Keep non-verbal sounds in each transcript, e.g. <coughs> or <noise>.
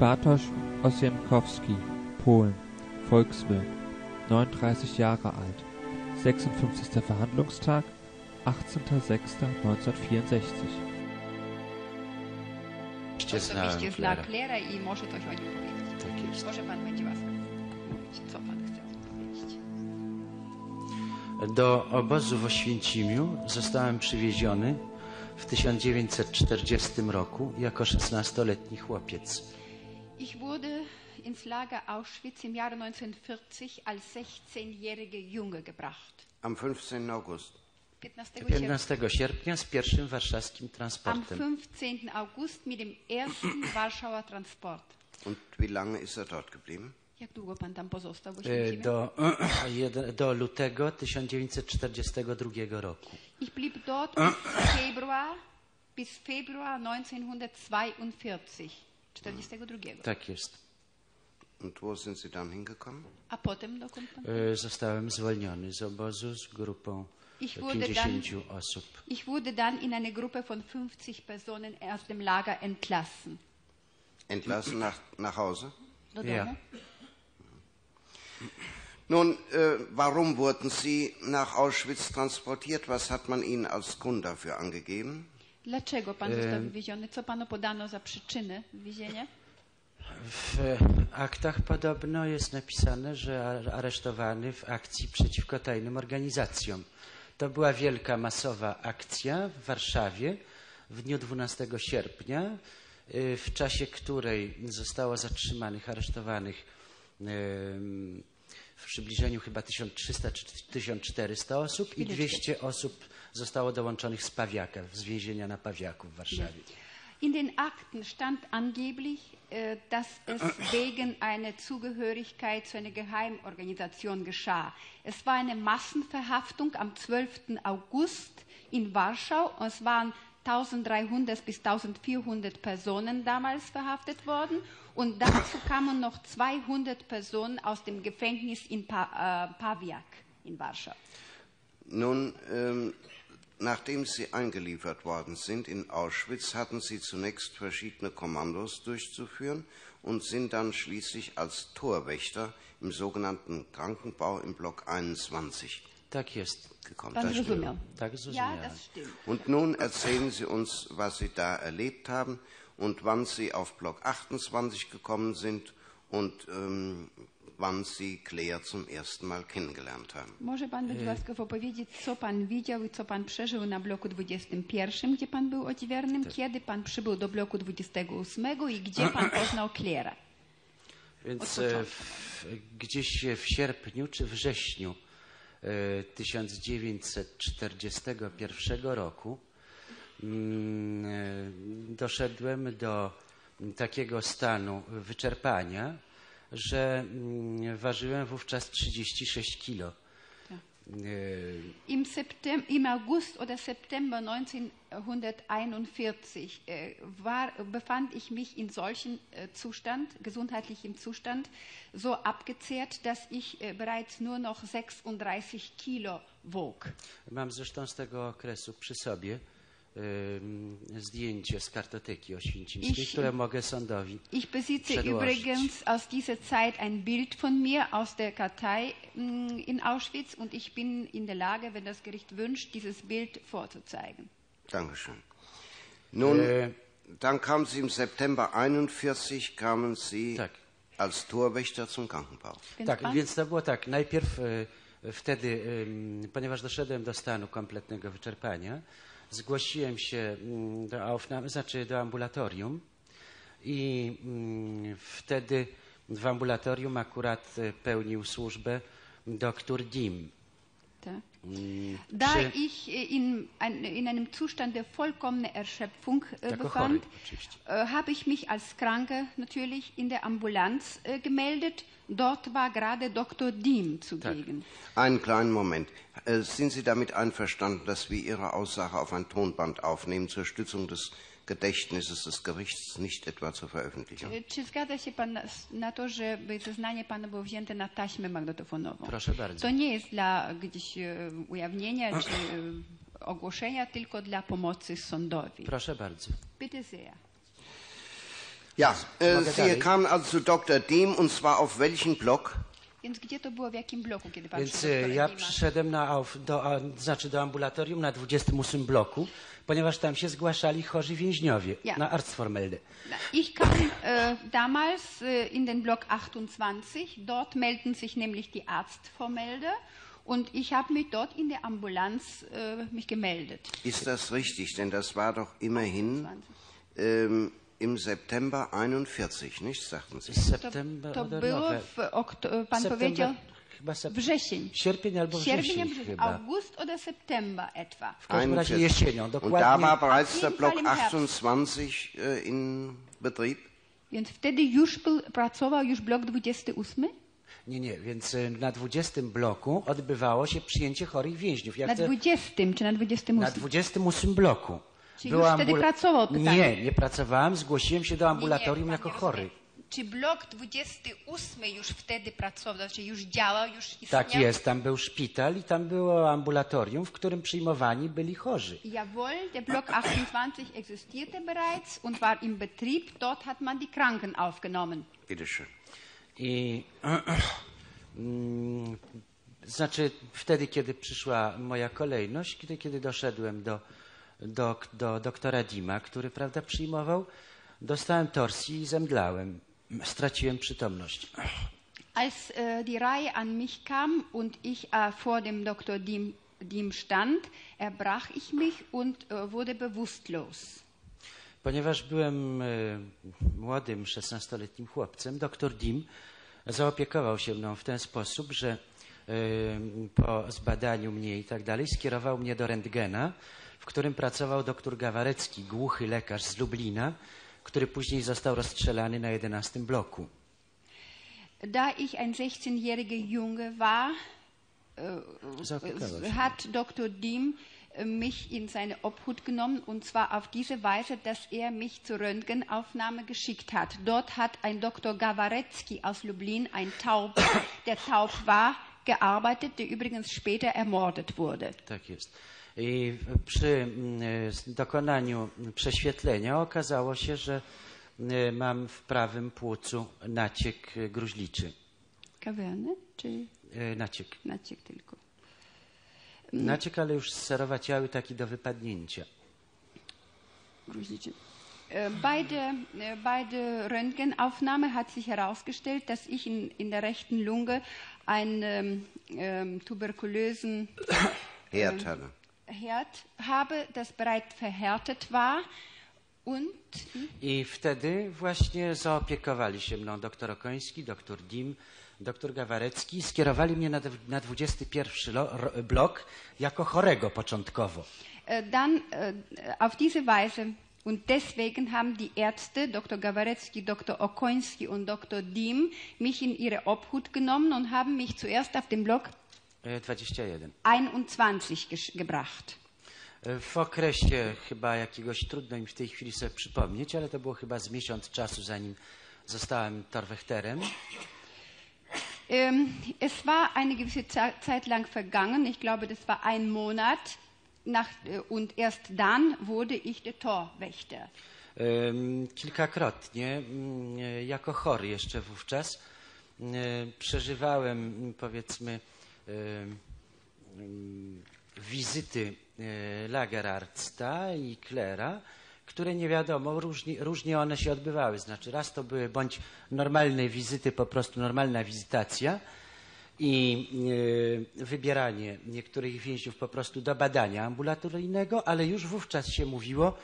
Bartosz Osiemkowski, Polen, Volkswirt, 39 Jahre alt, 56. Verhandlungstag, 18.06.1964. Oczywiście znałem Osobiście zna Klera. Klera i może coś o nim powiedzieć. Tak jest. Może pan będzie łaskaw mówić, co pan chce powiedzieć. Do obozu w Oświęcimiu zostałem przywieziony w 1940 roku jako 16-letni chłopiec. Ich wurde ins Lager Auschwitz im Jahre 1940 als 16-jährige Junge gebracht. Am 15. August. 15. sierpnia. 15 sierpnia z pierwszym warszawskim Am transportem. 15. August mit dem ersten <clears throat> Warschauer Transport. Und wie lange ist er dort geblieben? Jak długo pan tam pozostał E? Do, <clears throat> do lutego 1942 roku. Ich blieb dort <clears throat> bis Februar, bis Februar 1942. 42. Tak jest. Und wo sind Sie dann hingekommen? A potem dokąd pan? E, Zostałem zwolniony z obozu z grupą Ich wurde dann 50 osób. Ich wurde dann in eine Gruppe von 50 Personen aus dem Lager entlassen. Entlassen nach, nach Hause? Do Ja. domu. Nun, äh, warum wurden Sie nach Auschwitz transportiert? Was hat man Ihnen als Grund dafür angegeben? Dlaczego pan został wywieziony? Co panu podano za przyczyny wywiezienia? W aktach podobno jest napisane, że aresztowany w akcji przeciwko tajnym organizacjom. To była wielka, masowa akcja w Warszawie w dniu 12 sierpnia, y, w czasie której zostało zatrzymanych, aresztowanych w przybliżeniu chyba 1300 czy 1400 osób i Chwileczkę. 200 osób zostało dołączonych z Pawiaka, z więzienia na Pawiaku w Warszawie. In den Akten stand angeblich, äh, dass es wegen einer Zugehörigkeit zu einer Geheimorganisation geschah. Es war eine Massenverhaftung am 12. August in Warschau. Es waren 1300 bis 1400 Personen damals verhaftet worden. Und dazu kamen noch 200 Personen aus dem Gefängnis in pa äh, Pawiak in Warschau. Nun, ähm, nachdem Sie eingeliefert worden sind in Auschwitz, hatten Sie zunächst verschiedene Kommandos durchzuführen und sind dann schließlich als Torwächter im sogenannten Krankenbau im Block 21 Tak jest. gekommen. Pan Das stimmt. zrozumiał. Tak Ja, zrozumiałem. das stimmt. Und nun erzählen Sie uns, was Sie da erlebt haben und wann Sie auf Block 28 gekommen sind und ähm, wann Sie Claire zum ersten Mal kennengelernt haben. Może pan być łaskaw opowiedzieć, co pan widział i co pan przeżył na bloku 21, gdzie pan był odźwiernym, kiedy pan przybył do bloku 28 i gdzie pan <clears throat> poznał Klera. Więc e, w, gdzieś w sierpniu czy wrześniu e, 1941 roku mm, e, doszedłem do takiego stanu wyczerpania, że mm, ważyłem wówczas 36 kilo. E, Im, Septem Im August oder September 1941 äh, war, befand ich mich in solchem äh, Zustand, gesundheitlichem Zustand, so abgezehrt, dass ich äh, bereits nur noch 36 Kilo wog. Mam zresztą z tego okresu przy sobie zdjęcie z kartoteki oświęcimskiej, Ich- które mogę sądowi Ich besitze Przedłożyć. übrigens aus dieser Zeit ein Bild von mir aus der Kartei mm, in Auschwitz und ich bin in der Lage, wenn das Gericht wünscht, dieses Bild vorzuzeigen. Dankeschön. Nun, Äh, dann kamen Sie im September 41, kamen Sie Tak. als Torwächter zum Krankenbau. Tak, pan, więc to było tak. Najpierw e, wtedy, ponieważ doszedłem do stanu kompletnego wyczerpania, zgłosiłem się mm, do Aufnahme, znaczy do ambulatorium i mm, wtedy w ambulatorium akurat e, pełnił służbę doktor Dim. Mm, Da ich äh, in, in einem Zustand der vollkommenen Erschöpfung äh, befand, äh, habe ich mich als Kranke natürlich in der Ambulanz äh, gemeldet. Dort war gerade Dr. Diem zugegen. Einen kleinen Moment. Sind Sie damit einverstanden, dass wir Ihre Aussage auf ein Tonband aufnehmen zur Stützung des Gedächtnisses des Gerichts, nicht etwa zur Veröffentlichung? E, Czy zgadza się Pan na, na to, żeby zeznanie Pana było wzięte na taśmę magnetofonową? Proszę bardzo. To nie jest dla gdzieś e, ujawnienia czy e, ogłoszenia, tylko dla pomocy sądowi. Proszę bardzo. Bitte sehr. Ja, äh, Sie kamen also zu Dr. Diem und zwar auf welchen Block? Więc gdzie to było, w jakim bloku, kiedy pan Więc przyszedł do e, ja przyszedłem na, do, a, znaczy do ambulatorium na 28 bloku, ponieważ tam się zgłaszali chorzy więźniowie Ja. na Arztformelde. Ich kam äh, damals äh, in den Block 28. Dort melden sich nämlich die Arztvormelde. Und ich habe mich dort in der Ambulanz äh, mich gemeldet. Ist das richtig? Denn das war doch immerhin ähm, im September 41, nicht? Sagten Sie. To, September to oder było w, ok- pan September, powiedział chyba sep- wrzesień. Sierpień albo Sierpień, wrzesień chyba. August oder September etwa. W każdym razie 41. jesienią, Und da dokładnie. war bereits der Block Fall im Herbst. 28 äh, in Betrieb? Więc wtedy już był, pracował już blok 28? Nie, nie, więc e, na 20 bloku odbywało się przyjęcie chorych więźniów. Ja Na chcę- 20 czy na 28? na 28 bloku. Czyli już wtedy pracował, pytanie. Nie, nie pracowałem, zgłosiłem się do ambulatorium Nie, nie, jako chory. Czy blok 28 już wtedy pracował, znaczy już działał, już istniał? Tak jest, tam był szpital i tam było ambulatorium, w którym przyjmowani byli chorzy. Jawohl, der Block 28 existierte bereits und war im Betrieb. Dort hat man die Kranken aufgenommen. Bitte schön. I <clears throat> mm, znaczy wtedy, kiedy przyszła moja kolejność, kiedy, kiedy doszedłem do, do, do doktora Dima, który prawda przyjmował, dostałem torsji i zemdlałem. Straciłem przytomność. Als äh, die Reihe an mich kam und ich äh, vor dem Dr. Diem, Diem stand, erbrach ich mich und äh, wurde bewusstlos. Ponieważ byłem młodym, 16-letnim chłopcem, doktor Dim zaopiekował się mną w ten sposób, że po zbadaniu mnie i tak dalej skierował mnie do rentgena, którym pracował doktor Gawarecki, głuchy lekarz z Lublina, który później został rozstrzelany na 11 bloku. Da ich ein 16-jähriger Junge war, się. hat Dr. Diem äh, mich in seine Obhut genommen und zwar auf diese Weise, dass er mich zur Röntgenaufnahme geschickt hat. Dort hat ein Dr. Gawarecki aus Lublin, ein Taub, der taub war, gearbeitet, der übrigens später ermordet wurde. Tak jest. I przy mm, dokonaniu prześwietlenia okazało się, że e, mam w prawym płucu naciek gruźliczy. Kawerny czy E, Naciek. naciek tylko? Naciek, ale już serowaciały taki do wypadnięcia. Gruźliczy. Bei der, äh, bei der Röntgenaufnahme hat sich herausgestellt, dass ich in, in der rechten Lunge einen ähm, ähm, tuberkulösen <coughs> Herd hatte. Herd habe, das bereits verhärtet war. Und I wtedy właśnie zaopiekowali się mną doktor Okoński, doktor Dim, doktor Gawarecki skierowali mnie na, na 21 lo, ro, blok jako chorego początkowo. äh, dann äh, auf diese Weise und deswegen haben die Ärzte, Dr. Gawarecki, Dr. Okoński und Dr. Diem, mich in ihre Obhut genommen und haben mich zuerst auf den Block E, 21. 21 gesch- gebracht. E, W okresie chyba jakiegoś, trudno mi w tej chwili sobie przypomnieć, ale to było chyba z miesiąc czasu, zanim zostałem torwechterem. Es war eine gewisse Ze- Zeit lang vergangen, ich glaube, das war ein Monat, nach, äh, und erst dann wurde ich der Torwächter. Kilkakrotnie, mm, e, jako chory jeszcze wówczas, e, przeżywałem, mm, powiedzmy, mm, wizyty e, Lagerartsta i Klera, które nie wiadomo, różnie, różnie one się odbywały. Znaczy raz to były bądź normalne wizyty, po prostu normalna wizytacja i e, wybieranie niektórych więźniów po prostu do badania ambulatoryjnego, ale już wówczas się mówiło,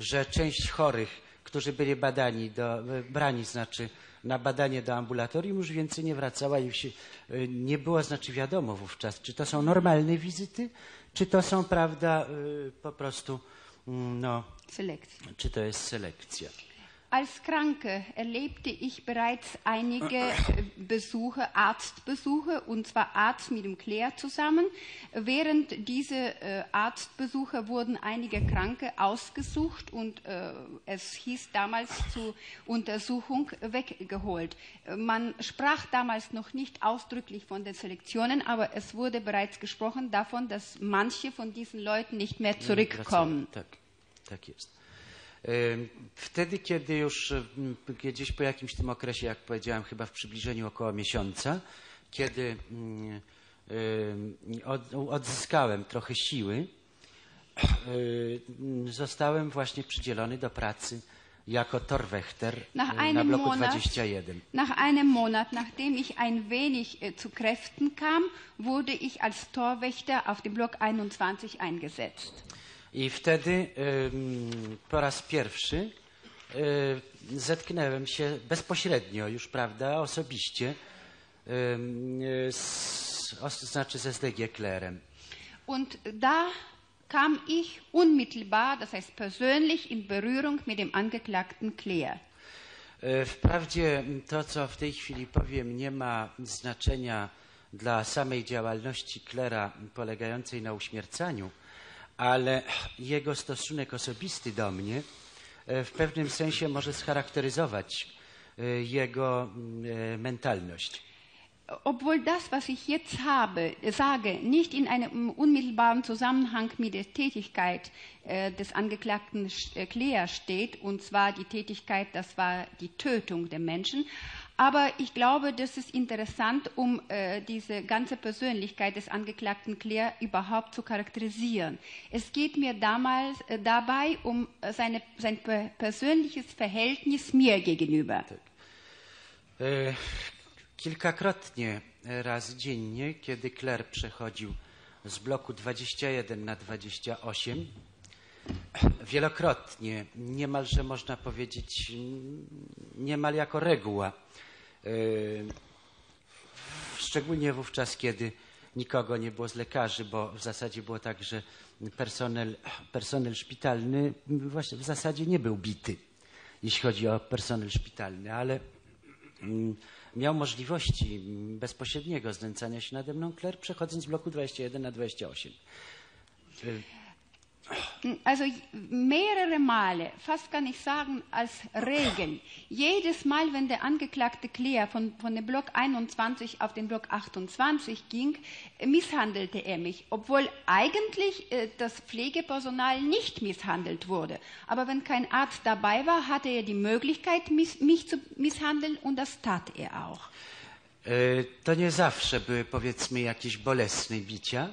że część chorych, którzy byli badani do, e, brani znaczy na badanie do ambulatorium już więcej nie wracała i się, e, nie było znaczy wiadomo wówczas, czy to są normalne wizyty, czy to są, prawda, e, po prostu, mm, no, Selektion. czy to jest selekcja. Als Kranke erlebte ich bereits einige Besuche, Arztbesuche, und zwar Arzt mit dem Claire zusammen. Während diese äh, Arztbesuche wurden einige Kranke ausgesucht und äh, es hieß damals zur Untersuchung weggeholt. Man sprach damals noch nicht ausdrücklich von den Selektionen, aber es wurde bereits gesprochen davon, dass manche von diesen Leuten nicht mehr zurückkommen. Tak, tak jest. Wtedy, kiedy już gdzieś po jakimś tym okresie, jak powiedziałem, chyba w przybliżeniu około miesiąca, kiedy odzyskałem trochę siły, zostałem właśnie przydzielony do pracy jako Torwächter Nach na bloku Monat 21. Nach einem Monat, nachdem ich ein wenig äh, zu Kräften kam, wurde ich als Torwächter auf dem Block 21 eingesetzt. I wtedy po raz pierwszy zetknąłem się bezpośrednio już, prawda, osobiście, z, znaczy ze SDG Klerem. Und da kam ich unmittelbar, das heißt persönlich, in Berührung mit dem Angeklagten. Y, Wprawdzie to, co w tej chwili powiem, nie ma znaczenia dla samej działalności Klera polegającej na uśmiercaniu, ale jego stosunek osobisty do mnie y, w pewnym sensie może scharakteryzować y, jego y, mentalność. Obwohl das, was ich jetzt habe, sage, nicht in einem unmittelbaren Zusammenhang mit der Tätigkeit äh, des Angeklagten äh, Claire steht, und zwar die Tätigkeit, das war die Tötung der Menschen, aber ich glaube, das ist interessant, um äh, diese ganze Persönlichkeit des Angeklagten Claire überhaupt zu charakterisieren. Es geht mir damals, äh, dabei um äh, seine, sein per persönliches Verhältnis mir gegenüber. E, Kilkakrotnie raz dziennie, kiedy Kler przechodził z bloku 21 na 28, wielokrotnie, niemalże można powiedzieć, niemal jako reguła, e, szczególnie wówczas, kiedy nikogo nie było z lekarzy, bo w zasadzie było tak, że personel, personel szpitalny właśnie w zasadzie nie był bity, jeśli chodzi o personel szpitalny, ale mm, miał możliwości bezpośredniego znęcania się nade mną Kler, przechodząc z bloku 21 na 28. Also mehrere Male, fast kann ich sagen als Regel, jedes Mal, wenn der Angeklagte Claire von, von dem Block 21 auf den Block 28 ging, äh, misshandelte er mich, obwohl eigentlich äh, das Pflegepersonal nicht misshandelt wurde. Aber wenn kein Arzt dabei war, hatte er die Möglichkeit, miss, mich zu misshandeln und das tat er auch. E, To nie zawsze były powiedzmy jakieś bolesne bicia,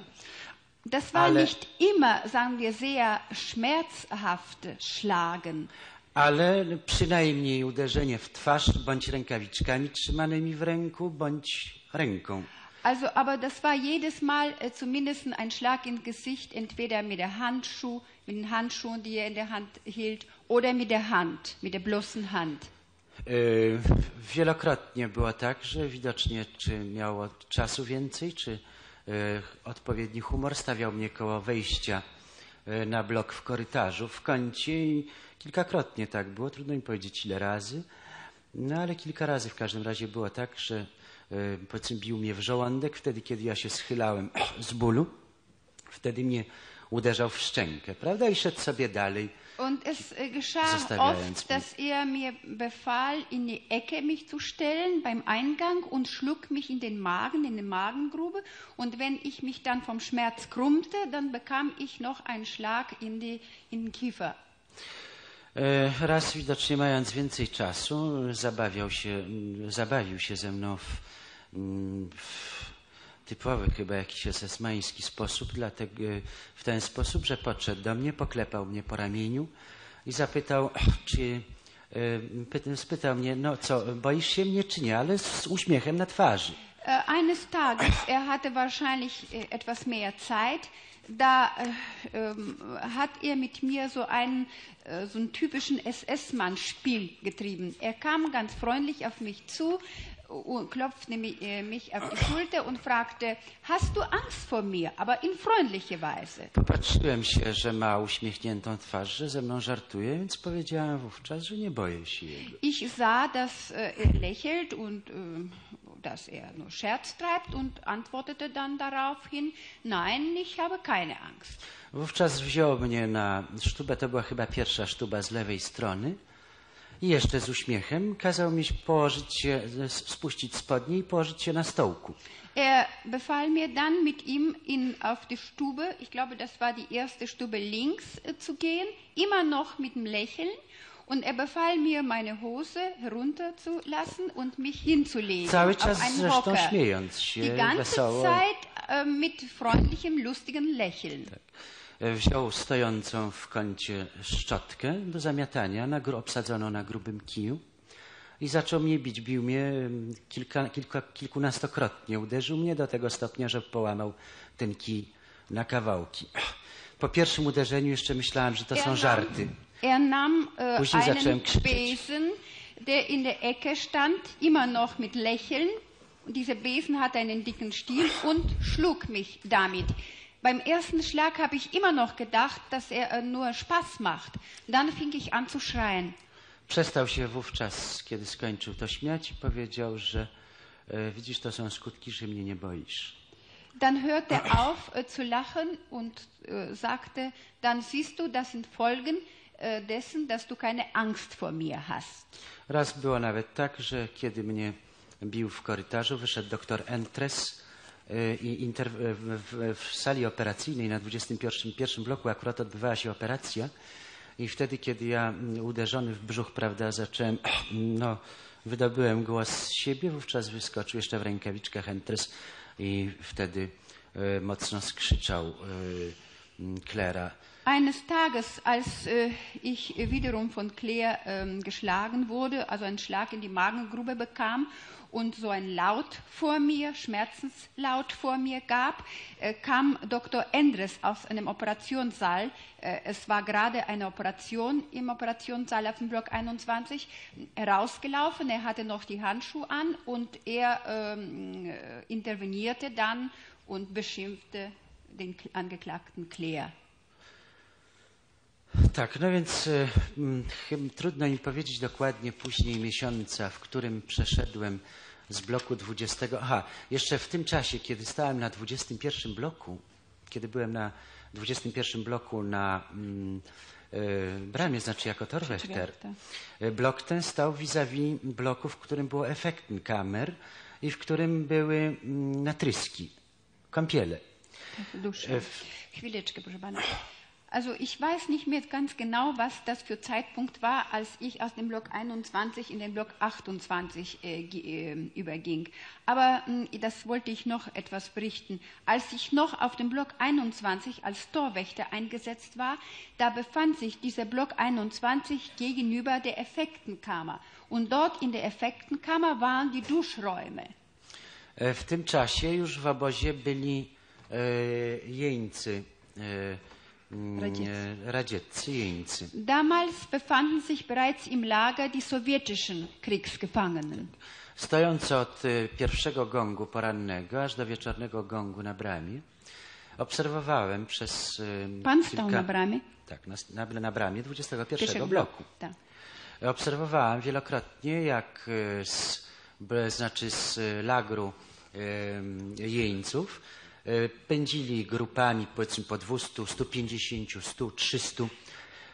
Das war Ale- nicht immer, sagen wir, sehr schmerzhafte Schlagen. ale przynajmniej uderzenie w twarz bądź rękawiczkami trzymanymi w ręku, bądź ręką. Also, aber das war jedes Mal äh, zumindest ein Schlag ins Gesicht, entweder mit der Handschuh, mit den Handschuhen, die er in der Hand hielt, oder mit der Hand, mit der bloßen Hand. Wielokrotnie było tak, że widocznie czy miało czasu więcej, czy odpowiedni humor stawiał mnie koło wejścia e, na blok w korytarzu, w kącie i kilkakrotnie tak było, trudno mi powiedzieć ile razy, no ale kilka razy w każdym razie było tak, że e, powiedzmy bił mnie w żołądek wtedy, kiedy ja się schylałem <coughs> z bólu, wtedy mnie uderzał w szczękę, prawda, i szedł sobie dalej. Und es äh, geschah oft, dass er mir befahl, in die Ecke mich zu stellen beim Eingang und schlug mich in den Magen, in die Magengrube. Und wenn ich mich dann vom Schmerz krummte, dann bekam ich noch einen Schlag in, die, in den Kiefer. E, Raz widocznie mając więcej czasu, zabawiał się, mm, zabawił się ze mną w, mm, w typowy chyba jakiś esesmański sposób, dlatego e, w ten sposób, że podszedł do mnie, poklepał mnie po ramieniu i zapytał, <clears throat> czy e, pyta- spytał mnie, no co, boisz się mnie czy nie, ale z uśmiechem na twarzy. Äh, eines Tages, er hatte wahrscheinlich etwas mehr Zeit, da äh, hat er mit mir so einen, so einen typischen SS-Mann-Spiel getrieben. Er kam ganz freundlich auf mich zu klopfte äh, mich auf die Schulter und fragte, hast du Angst vor mir? Aber in freundlicher Weise. Popatrzyłem się, że ma uśmiechniętą twarz, że ze mną żartuje, więc powiedziałem wówczas, że nie boję się jego. Ich sah, dass äh, er lächelt und äh, dass er nur Scherz treibt und antwortete dann daraufhin, nein, ich habe keine Angst. Wówczas wziął mnie na sztubę, to była chyba pierwsza sztuba z lewej strony I jeszcze z uśmiechem kazał mi położyć się, spuścić spodnie i położyć się na stołku. Er befahl mir dann, mit ihm in, auf die Stube, ich glaube, das war die erste Stube links, äh, zu gehen, immer noch mit dem Lächeln. Und er befahl mir, meine Hose herunterzulassen und mich hinzulegen Cały auf czas einen zresztą Hocker. śmiejąc Die się ganze wesoło. Zeit äh, mit freundlichem, lustigem Lächeln. E, Wziął stojącą w kącie szczotkę do zamiatania, na, gru- obsadzoną na grubym kiju i zaczął mnie bić. Bił mnie em, kilka, kilka, kilkunastokrotnie. Uderzył mnie do tego stopnia, że połamał ten kij na kawałki. Po pierwszym uderzeniu jeszcze myślałem, że to są żarty. Er nahm äh, Później zacząłem krzyczeć. Besen, der in der Ecke stand, immer noch mit Lächeln. Dieser Besen hatte einen dicken Stiel und schlug mich damit. Beim ersten Schlag habe ich immer noch gedacht, dass er äh, nur Spaß macht. Dann fing ich an zu schreien. Przestał się wówczas, kiedy skończył to śmiać i powiedział, że e, widzisz, to są skutki, że mnie nie boisz. Dann hörte er auf äh, zu lachen und äh, sagte, dann siehst du, das sind Folgen äh, dessen, dass du keine Angst vor mir hast. Raz było nawet tak, że kiedy mnie bił w korytarzu, wyszedł doktor Entres w, w, sali operacyjnej na 21 pierwszym bloku akurat odbywała się operacja i wtedy, kiedy ja mm, uderzony w brzuch, prawda, zacząłem, <clears throat> no, wydobyłem głos z siebie, wówczas wyskoczył jeszcze w rękawiczkach Entres i wtedy y, mocno skrzyczał mm, Klera. Eines Tages, als äh, ich wiederum von Claire ähm, geschlagen wurde, also einen Schlag in die Magengrube bekam und so ein Laut vor mir, Schmerzenslaut vor mir gab, äh, kam Dr. Endres aus einem Operationssaal. Äh, es war gerade eine Operation im Operationssaal auf dem Block 21 herausgelaufen. Er hatte noch die Handschuhe an und er ähm, äh, intervenierte dann und beschimpfte den Angeklagten Claire. Tak, no więc y, chyba trudno mi powiedzieć dokładnie później miesiąca, w którym przeszedłem z bloku 20. Aha, jeszcze w tym czasie, kiedy stałem na 21 bloku, kiedy byłem na 21 bloku na mm, y, bramie, znaczy jako Torwächter, y, blok ten stał vis-a-vis bloku, w którym było efektenkamer i w którym były mm, natryski, kąpiele. Dusche. Chwileczkę, proszę pana. Also ich weiß nicht mehr ganz genau, was das für Zeitpunkt war, als ich aus dem Block 21 in den Block 28 äh, äh, überging. Aber mh, das wollte ich noch etwas berichten. Als ich noch auf dem Block 21 als Torwächter eingesetzt war, da befand sich dieser Block 21 gegenüber der Effektenkammer. Und dort in der Effektenkammer waren die Duschräume. E, W tym czasie już w obozie byli e, jeńcy, e, jeńcy. Damals befanden sich bereits im Lager die sowjetischen Kriegsgefangenen. Stojąc od e, pierwszego gongu porannego aż do wieczornego gongu na bramie, obserwowałem przez e, Pan stał na bramie? Tak, na, na, na bramie 21 Pierwszego bloku. Tak. Obserwowałem wielokrotnie, jak e, z, znaczy z lagru jeńców pędzili grupami powiedzmy po 200, 150, 100, 300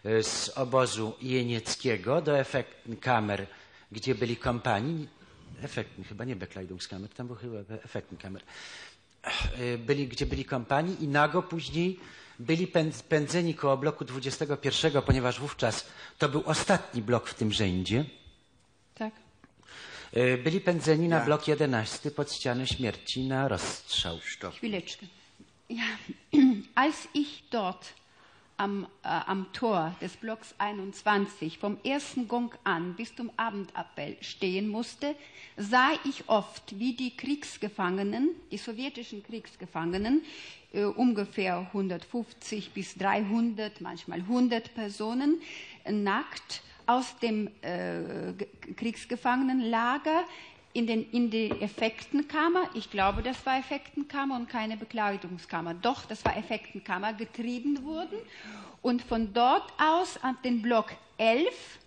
e, z obozu jenieckiego do Effektenkamer, gdzie byli kompanii, Effekten, chyba nie Bekleidungskamer, tam był chyba Effektenkamer, e, byli, gdzie byli kompanii i nago później byli pęd- pędzeni koło bloku 21, ponieważ wówczas to był ostatni blok w tym rzędzie. E, Byli pędzeni na Ja. blok 11 pod ścianę śmierci na rozstrzał. Stopp. Chwileczkę. Ja, <clears throat> als ich dort am, äh, am Tor des Blocks 21 vom ersten Gong an bis zum Abendappell stehen musste, sah ich oft, wie die Kriegsgefangenen, die sowjetischen Kriegsgefangenen, äh, ungefähr 150 bis 300, manchmal 100 Personen, äh, nackt aus dem äh, Ge- Kriegsgefangenenlager in, den, in die Effektenkammer, ich glaube, das war Effektenkammer und keine Bekleidungskammer, doch, das war Effektenkammer, getrieben wurden. Und von dort aus an den Block 11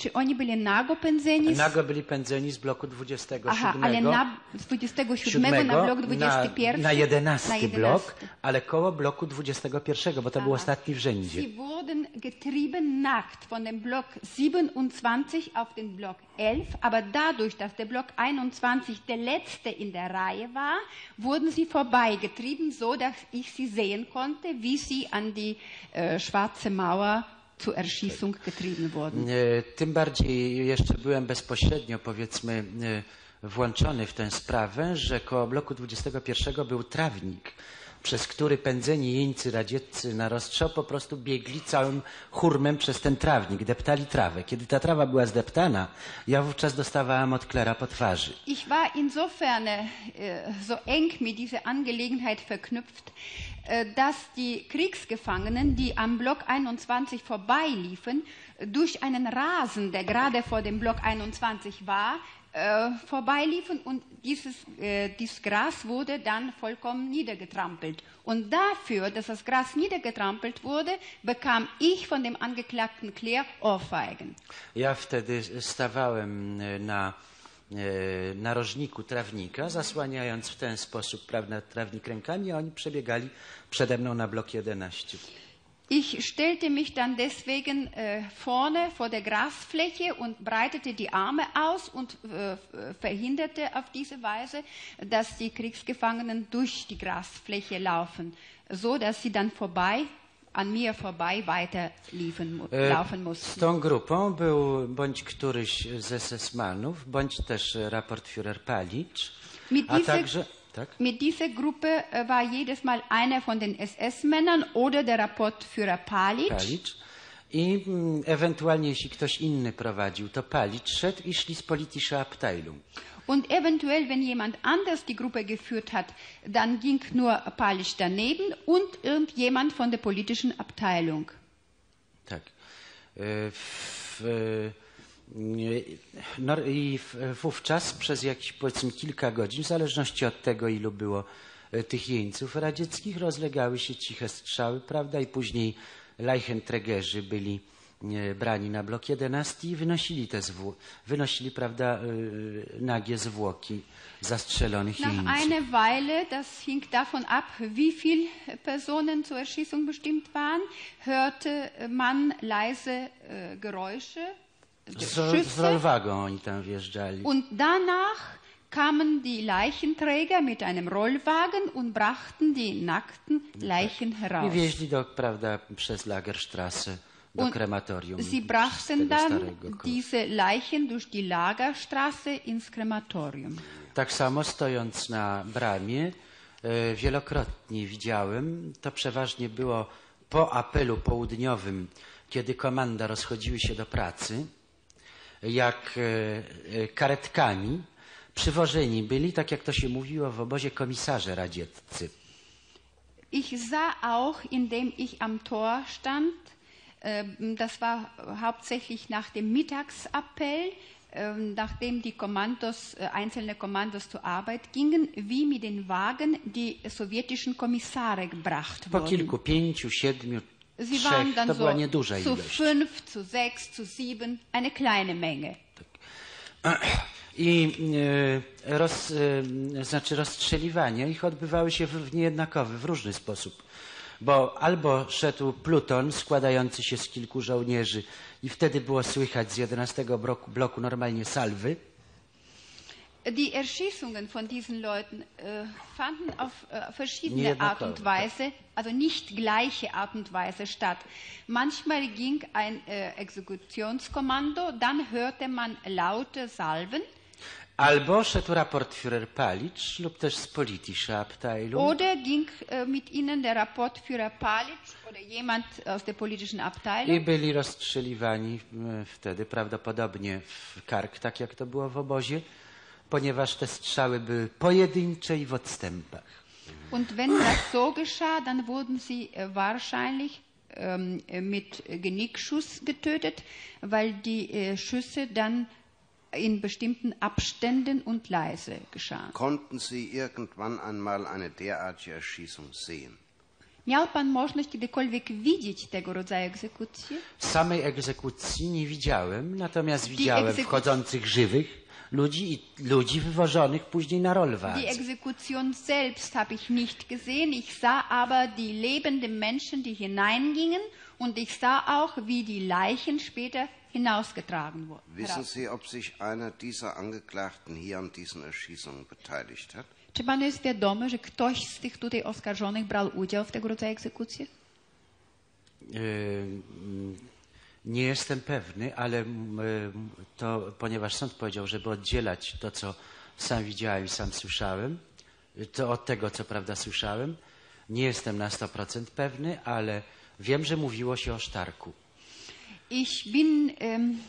Czy oni byli nago pędzeni? z- Nago byli pędzeni z bloku 27. Aha, ale na, z 27 na blok 21? na, na 11 Na 11. blok, ale koło bloku 21, bo to był Aha. ostatni w rzędzie. Sie wurden getrieben nackt von dem Block 27 auf den Block 11, aber dadurch, dass der Block 21 der letzte in der Reihe war, wurden sie vorbeigetrieben, so dass ich sie sehen konnte, wie sie an die äh, schwarze Mauer zur Erschießung getrieben wurden. E, Tym bardziej jeszcze byłem bezpośrednio, powiedzmy, e, włączony w tę sprawę, że koło bloku 21 był trawnik, przez który pędzeni jeńcy radzieccy na rozstrzał po prostu biegli całym hurmem przez ten trawnik, deptali trawę. Kiedy ta trawa była zdeptana, ja wówczas dostawałem od klera po twarzy. Ich war insofern äh, so eng mit dieser Angelegenheit verknüpft, dass die Kriegsgefangenen, die am Block 21 vorbeiliefen, durch einen Rasen, der gerade vor dem Block 21 war, äh, vorbeiliefen und dieses, äh, dieses Gras wurde dann vollkommen niedergetrampelt. Und dafür, dass das Gras niedergetrampelt wurde, bekam ich von dem Angeklagten Claire Ohrfeigen. Ja wtedy stawałem e, na narożniku trawnika, zasłaniając w ten sposób prawda, trawnik rękami, a oni przebiegali przede mną na blok 11. Ich stellte mich dann deswegen äh, vorne vor der Grasfläche und breitete die Arme aus und äh, verhinderte auf diese Weise, dass die Kriegsgefangenen durch die Grasfläche laufen, so dass sie dann vorbei an mir vorbei weiter liefen, mu- E, laufen Z mussten. tą grupą był bądź któryś z SS-manów, bądź też Raportführer Palicz, Mit a dieser, także... Tak? mit dieser Gruppe äh, war jedes Mal einer von den SS-Männern oder der Rapportführer Palic. Palicz. I mm, ewentualnie, jeśli ktoś inny prowadził, to Palicz szedł i szli z Politische Abteilung. Und eventuell, wenn jemand anders die Gruppe geführt hat, dann ging nur Palic daneben und irgendjemand von der politischen Abteilung. Tak. E, W, e, no, I wówczas przez jakieś powiedzmy kilka godzin, w zależności od tego, ilu było e, tych jeńców radzieckich, rozlegały się ciche strzały, prawda, i później Leichenträgerzy byli e, brani na blok 11 i wynosili te zwło- wynosili, prawda, e, nagie zwłoki zastrzelonych Nach jeńców. einer Weile, das hing davon ab, wie viele Personen zur Erschießung bestimmt waren, hörte man leise Geräusche, Z, z Schüsse. Rollwagą oni tam wjeżdżali. Und danach kamen die Leichenträger mit einem Rollwagen und brachten die nackten Leichen I heraus. wieźli do, prawda, przez Lagerstrasse do Und krematorium. Sie brachten dann diese Leichen durch die Lagerstraße ins Krematorium. Tak samo stojąc na bramie, e, wielokrotnie widziałem, to przeważnie było po apelu południowym, kiedy komanda rozchodziły się do pracy, jak e, e, karetkami przywożeni byli, tak jak to się mówiło w obozie komisarze radzieccy. Ich sah auch, indem ich am Tor stand, das war hauptsächlich nach dem Mittagsappell, ähm, nachdem die Kommandos, äh, einzelne Kommandos zur Arbeit gingen, wie mit den Wagen die sowjetischen Kommissare gebracht Po wurden. kilku, pięciu, siedmiu, Sie waren dann to była so nieduża zu ilość. fünf, zu sechs, zu sieben, eine kleine Menge. <clears throat> I e, roz, e, znaczy rozstrzeliwania ich odbywały się w niejednakowy, w różny sposób. Bo albo szedł pluton składający się z kilku żołnierzy i wtedy było słychać z 11 bloku, bloku normalnie salwy, Die Erschießungen von diesen Leuten äh, fanden auf äh, verschiedene Art und Weise, also nicht gleiche Art und Weise statt. Manchmal ging ein äh, Exekutionskommando, dann hörte man laute Salven albo szedł Raportführer Palicz lub też z Politische Abteilung oder ging äh, mit ihnen der Rapportführer Palic oder jemand aus der politischen i Abteilung. byli rozstrzeliwani e, wtedy prawdopodobnie w kark, tak jak to było w obozie, ponieważ te strzały były pojedyncze i w odstępach. Und wenn das so geschah, dann wurden sie äh, wahrscheinlich ähm, äh, mit Genickschuss getötet, weil die äh, Schüsse dann in bestimmten Abständen und leise geschahen. Konnten Sie irgendwann einmal eine derartige Erschießung sehen? Miał pan możliwość kiedykolwiek widzieć tego rodzaju egzekucje? Samej egzekucji nie widziałem, natomiast widziałem egzekuc- wchodzących żywych ludzi i ludzi wywożonych później na Die Rollwagen. Exekution selbst habe ich nicht gesehen. Ich sah aber die lebenden Menschen, die hineingingen und ich sah auch, wie die Leichen später hinausgetragen wurden. Wissen Sie, ob sich einer dieser Angeklagten hier an diesen Erschießungen beteiligt hat? Czy panu jest wiadomo, że ktoś z tych tutaj oskarżonych brał udział w tego rodzaju egzekucjach? Yy, Nie jestem pewny, ale mm, y, to, ponieważ sąd powiedział, żeby oddzielać to, co sam widziałem i sam słyszałem, to od tego, co prawda słyszałem, nie jestem na 100% pewny, ale wiem, że mówiło się o Sztarku. Ich bin, ähm,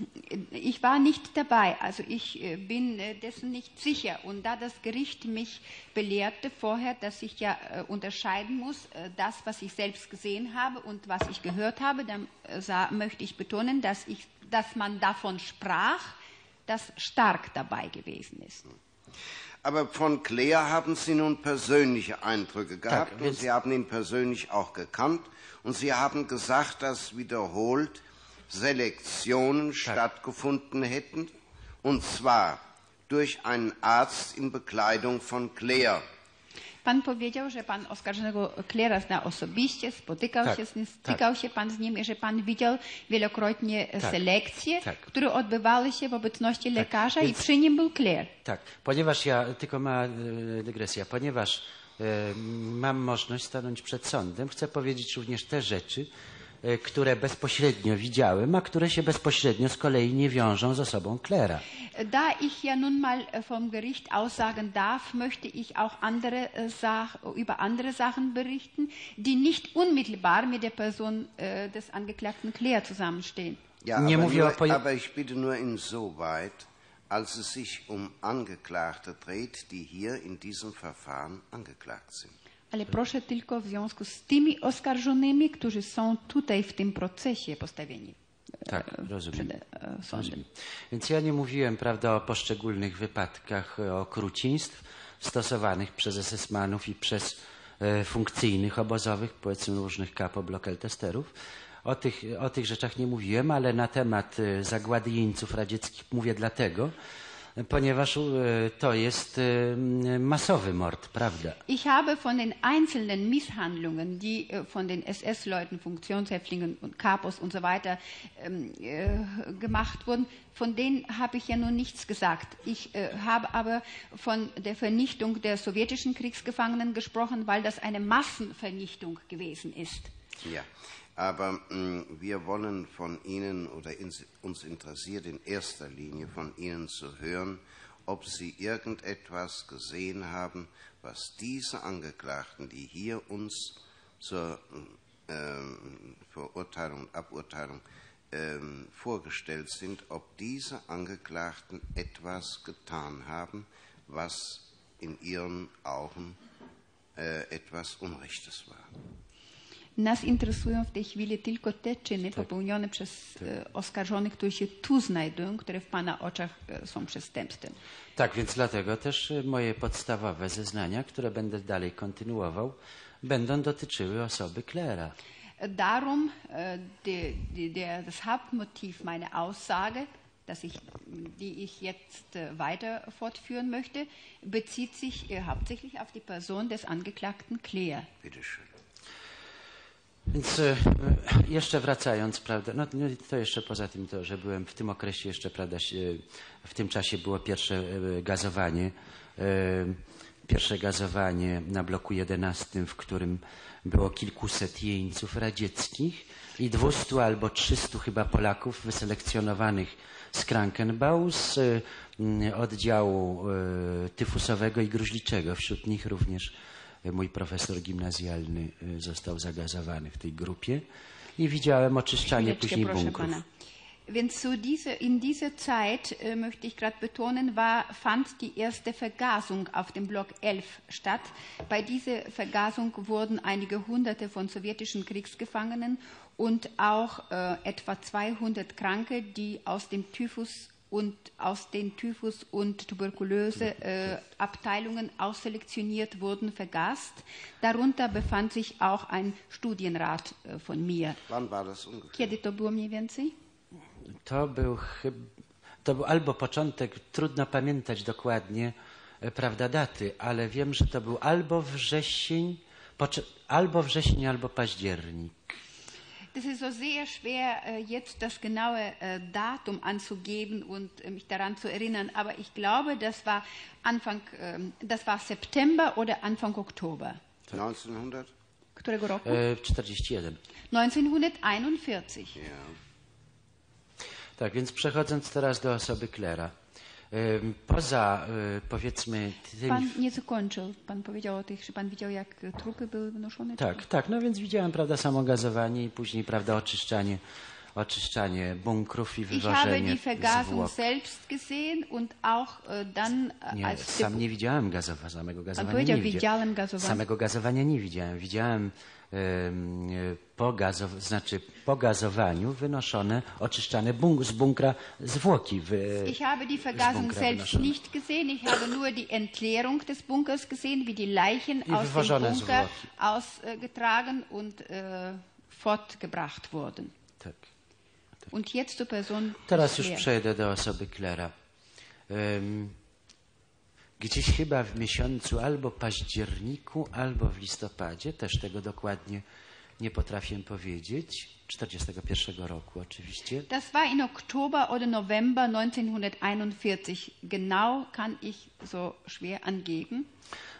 ich war nicht dabei, also ich äh, bin äh, dessen nicht sicher. Und da das Gericht mich belehrte vorher, dass ich ja äh, unterscheiden muss, äh, das, was ich selbst gesehen habe und was ich gehört habe, dann äh, sah, möchte ich betonen, dass, ich, dass man davon sprach, dass stark dabei gewesen ist. Aber von Claire haben Sie nun persönliche Eindrücke gehabt und jetzt- Sie haben ihn persönlich auch gekannt und Sie haben gesagt, dass wiederholt Selektionen stattgefunden hätten und zwar durch einen Arzt in Bekleidung von Claire. Pan powiedział, że pan oskarżonego Klera zna osobiście, spotykał Tak, się z nim, tak. stykał się pan z nim i że pan widział wielokrotnie Tak, selekcje, tak. które odbywały się w obecności lekarza więc- i przy nim był Kler. Tak, ponieważ ja, tylko mała e, dygresja, ponieważ e, mam możliwość stanąć przed sądem, chcę powiedzieć również te rzeczy, które bezpośrednio widziałem, a które się bezpośrednio z kolei nie wiążą z osobą Klera. Da ich ja nun mal äh, vom Gericht aussagen darf, möchte ich auch andere äh, Sach über andere Sachen berichten, die nicht unmittelbar mit der Person äh, des Angeklagten Kler zusammenstehen. Ja, Nie aber, mówię nur, aber ich bitte nur insoweit, als es sich um Angeklagte dreht, die hier in diesem Verfahren angeklagt sind. Ale proszę tylko w związku z tymi oskarżonymi, którzy są tutaj w tym procesie postawieni Tak, rozumiem. przed e, sądem. Więc ja nie mówiłem, prawda, o poszczególnych wypadkach e, okrucieństw stosowanych przez SS-manów i przez e, funkcyjnych obozowych, powiedzmy różnych kapo blokeltesterów. O tych, o tych rzeczach nie mówiłem, ale na temat e, zagłady jeńców radzieckich mówię dlatego, e, ponieważ e, to jest e, masowy mord, prawda? Ich habe von den einzelnen Misshandlungen, die äh, von den SS-Leuten, Funktionshäftlingen und Kapos und so weiter äh, gemacht wurden, von denen habe ich ja nun nichts gesagt. Ich äh, habe aber von der Vernichtung der sowjetischen Kriegsgefangenen gesprochen, weil das eine Massenvernichtung gewesen ist. Ja, aber mh, wir wollen von Ihnen oder ins, uns interessiert in erster Linie von Ihnen zu hören, ob Sie irgendetwas gesehen haben, was diese Angeklagten, die hier uns zur ähm, Verurteilung und Aburteilung ähm, vorgestellt sind, ob diese Angeklagten etwas getan haben, was in Ihren Augen äh, etwas Unrechtes war. Nas interesują w tej chwili tylko te czyny popełnione przez e, oskarżonych, którzy się tu znajdują, które w Pana oczach e, są przestępstwem. Tak, więc dlatego też e, moje podstawowe zeznania, które będę dalej kontynuował, będą dotyczyły osoby Klera. Darum, die, der, das Hauptmotiv meiner Aussage, dass ich, die ich jetzt äh, weiter fortführen möchte, bezieht sich äh, hauptsächlich auf die Person des Angeklagten Claire. Bitte schön. Więc e, jeszcze wracając, prawda, no no to jeszcze poza tym to, że byłem w tym okresie jeszcze, prawda, w tym czasie było pierwsze e, gazowanie, e, pierwsze gazowanie na bloku 11, w którym było kilkuset jeńców radzieckich i 200 albo 300 chyba Polaków wyselekcjonowanych z Krankenbau, z e, m, oddziału tyfusowego i gruźliczego. Wśród nich również mój profesor gimnazjalny został zagazowany w tej grupie i widziałem oczyszczanie później bunkrów. pana. Więc diese, in dieser Zeit, möchte ich gerade betonen, war, fand die erste Vergasung auf dem Block 11 statt. Bei dieser Vergasung wurden einige Hunderte von sowjetischen Kriegsgefangenen und auch äh, etwa 200 Kranke, die aus dem Typhus und aus den Typhus- und Tuberkulose-Abteilungen ausselektioniert wurden, vergast. Darunter befand sich auch ein Studienrat äh, von mir. Wann war das ungefähr? Kiedy to było mniej więcej? To był, to był albo początek, trudno pamiętać dokładnie, e, prawda, daty, ale wiem, że to był albo wrzesień, albo wrzesień, albo październik. Das ist so sehr schwer, äh, jetzt das genaue äh, Datum anzugeben und äh, mich daran zu erinnern. Aber ich glaube, das war Anfang, ähm, das war September oder Anfang Oktober. 1900? Którego roku? E, 41. 1941. Ja. Tak, więc przechodząc teraz do osoby Klera. Poza, y, powiedzmy, tymi Pan nie zakończył. Pan powiedział o tych, że pan widział, jak e, trupy były wynoszone? Tak, tak. No więc widziałem, prawda, samo gazowanie i później, prawda, oczyszczanie, oczyszczanie bunkrów i Ich habe die Vergasung selbst gesehen und auch äh, dann äh, Nie, sam nie widziałem gazowa, samego gazowania powiedział, nie widziałem. gazowanie. Samego gazowania nie widziałem. Widziałem em, e, po, gazow, znaczy po gazowaniu wynoszone, oczyszczane bunk z bunkra zwłoki. Wy, Ich habe die Vergasung selbst wynoszone. nicht gesehen. Ich habe nur die Entleerung des Bunkers gesehen, wie die Leichen aus dem wywożone Bunker zwłoki. ausgetragen und äh, fortgebracht wurden. Tak. Und jetzt zur Person. Teraz już przejdę do osoby Klera. Em, gdzieś chyba w miesiącu albo październiku, albo w listopadzie, też tego dokładnie nie potrafię powiedzieć, 41 roku oczywiście. Das war in Oktober oder November 1941. Genau kann ich so schwer angeben.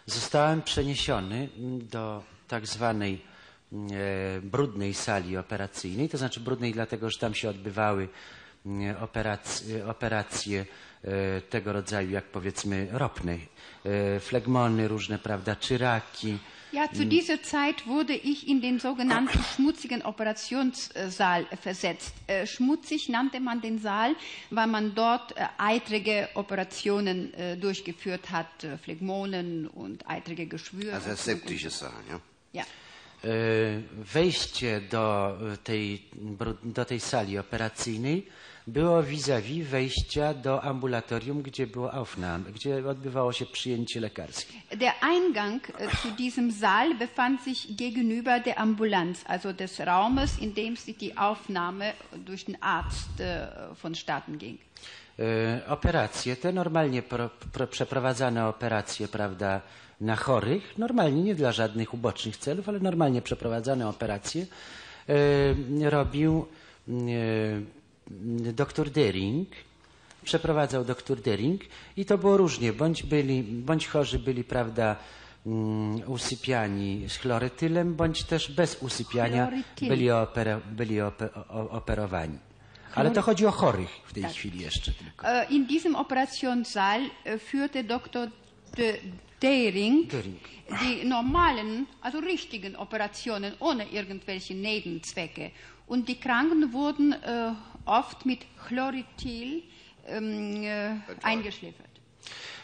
Zostałem przeniesiony do tak zwanej mm, e, brudnej sali operacyjnej, to znaczy brudnej dlatego, że tam się odbywały mm, operacje, operacje e, tego rodzaju, jak powiedzmy ropne, e, flegmony różne, prawda, czy raki. Ja, zu dieser Zeit wurde ich in den sogenannten schmutzigen Operationssaal versetzt. Äh, schmutzig nannte man den Saal, weil man dort äh, eitrige Operationen äh, durchgeführt hat, äh, Phlegmonen und eitrige Geschwüre. Also septische Saal, ja? Ja. E, Wejście do e, tej, do tej sali operacyjnej było vis-a-vis wejścia do ambulatorium, gdzie było Aufnahme, gdzie odbywało się przyjęcie lekarskie. Der Eingang äh, zu diesem Saal befand sich gegenüber der Ambulanz, also des Raumes, in dem sich die Aufnahme durch den Arzt äh, vonstatten ging. E, Operacje, te normalnie pro, pro, przeprowadzane operacje, prawda, na chorych, normalnie, nie dla żadnych ubocznych celów, ale normalnie przeprowadzane operacje e, robił e, doktor Dering, przeprowadzał doktor Dering i to było różnie, bądź, byli, bądź chorzy byli, prawda, mm, usypiani z chloretylem, bądź też bez usypiania Chlorytyl. byli, opera, byli ope, o, operowani. Ale to chodzi o chorych w tej chwili jeszcze tylko. Äh, In diesem Operationssaal äh, führte Dr. de Dering Dering. die normalen, also richtigen Operationen ohne irgendwelche Nebenzwecke. Und die Kranken wurden äh, oft mit Chlorytil ähm, äh, eingeschläfert.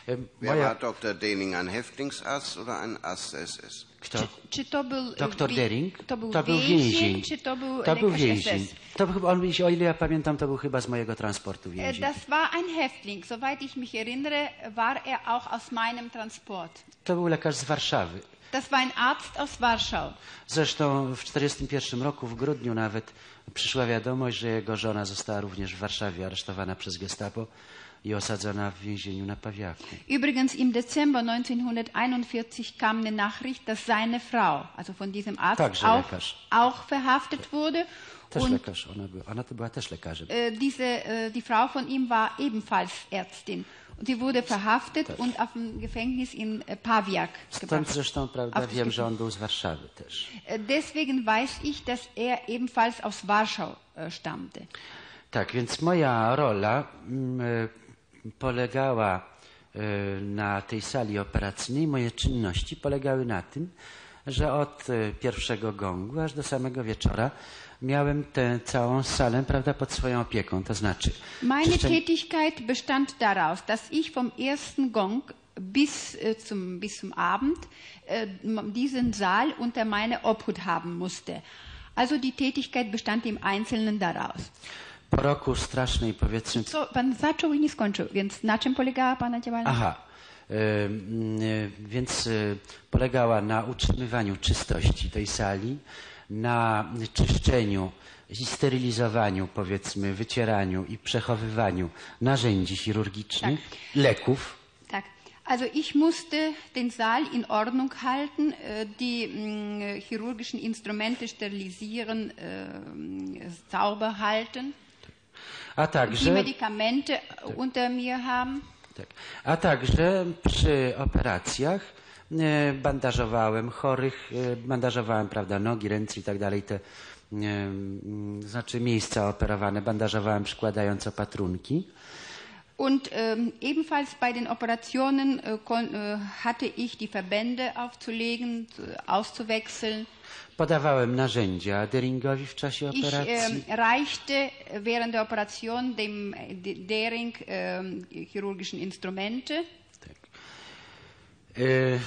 Wer Moja, war Dr. Dening, ein Häftlingsarzt oder ein Arzt der SS? kto? Czy, czy to był e, Doktor wie- Dering? To był, to był więzień, czy to był To był lekarz więzień. SS? To był chyba, on, o ile ja pamiętam, to był chyba z mojego transportu Äh, więzień. Das war ein Häftling. Soweit ich mich erinnere, war er auch aus meinem Transport. To był lekarz z Warszawy. Das war ein Arzt aus Warschau. Zresztą w 1941 roku, w grudniu nawet, przyszła wiadomość, że jego żona została również w Warszawie aresztowana przez gestapo i osadzona w więzieniu na Pawiaku. Übrigens im Dezember 1941 kam eine Nachricht, dass seine Frau, also von diesem Arzt, Także auch, lekarz. auch verhaftet wurde. Też Und lekarz, ona, była, ona to była też lekarzem. äh, diese, äh, die Frau von ihm war ebenfalls Ärztin. Und sie wurde verhaftet und auf ein Gefängnis in äh, Pawiak Stąd gebracht. zresztą, prawda, Auf das wiem, że Gefängnis. on był z Warszawy też. Deswegen weiß ich, dass er ebenfalls aus Warschau stammte. Tak, więc moja rola mm, e, polegała e, na tej sali operacyjnej, moje czynności polegały na tym, że od e, pierwszego gongu aż do samego wieczora miałem tę całą salę prawda, pod swoją opieką. To znaczy, Meine Tätigkeit bestand daraus, dass ich vom ersten Gong bis, äh, zum, bis zum Abend diesen Saal unter meine Obhut haben musste. Also die Tätigkeit bestand im Einzelnen daraus. Po roku strasznej, powiedzmy, Co pan zaczął i nie skończył, więc na czym polegała pana działalność? Aha. Y, y, Więc y, polegała na utrzymywaniu czystości tej sali, na czyszczeniu i sterylizowaniu, powiedzmy, wycieraniu i przechowywaniu narzędzi chirurgicznych, leków. Tak. Also ich musste den Saal in Ordnung halten, äh, die mh, chirurgischen Instrumente sterilisieren, äh, sauber halten, A także, haben. tak, a także przy operacjach e, bandażowałem chorych, e, bandażowałem, prawda, nogi, ręce i tak dalej, te, e, mm, znaczy miejsca operowane, bandażowałem przykładając opatrunki. Und ähm, ebenfalls bei den Operationen äh, äh, hatte ich die Verbände aufzulegen, zu- auszuwechseln. Podawałem narzędzia Deringowi w czasie Ich operacji. ähm, reichte während der Operation dem de- Dering chirurgischen Instrumente. Y,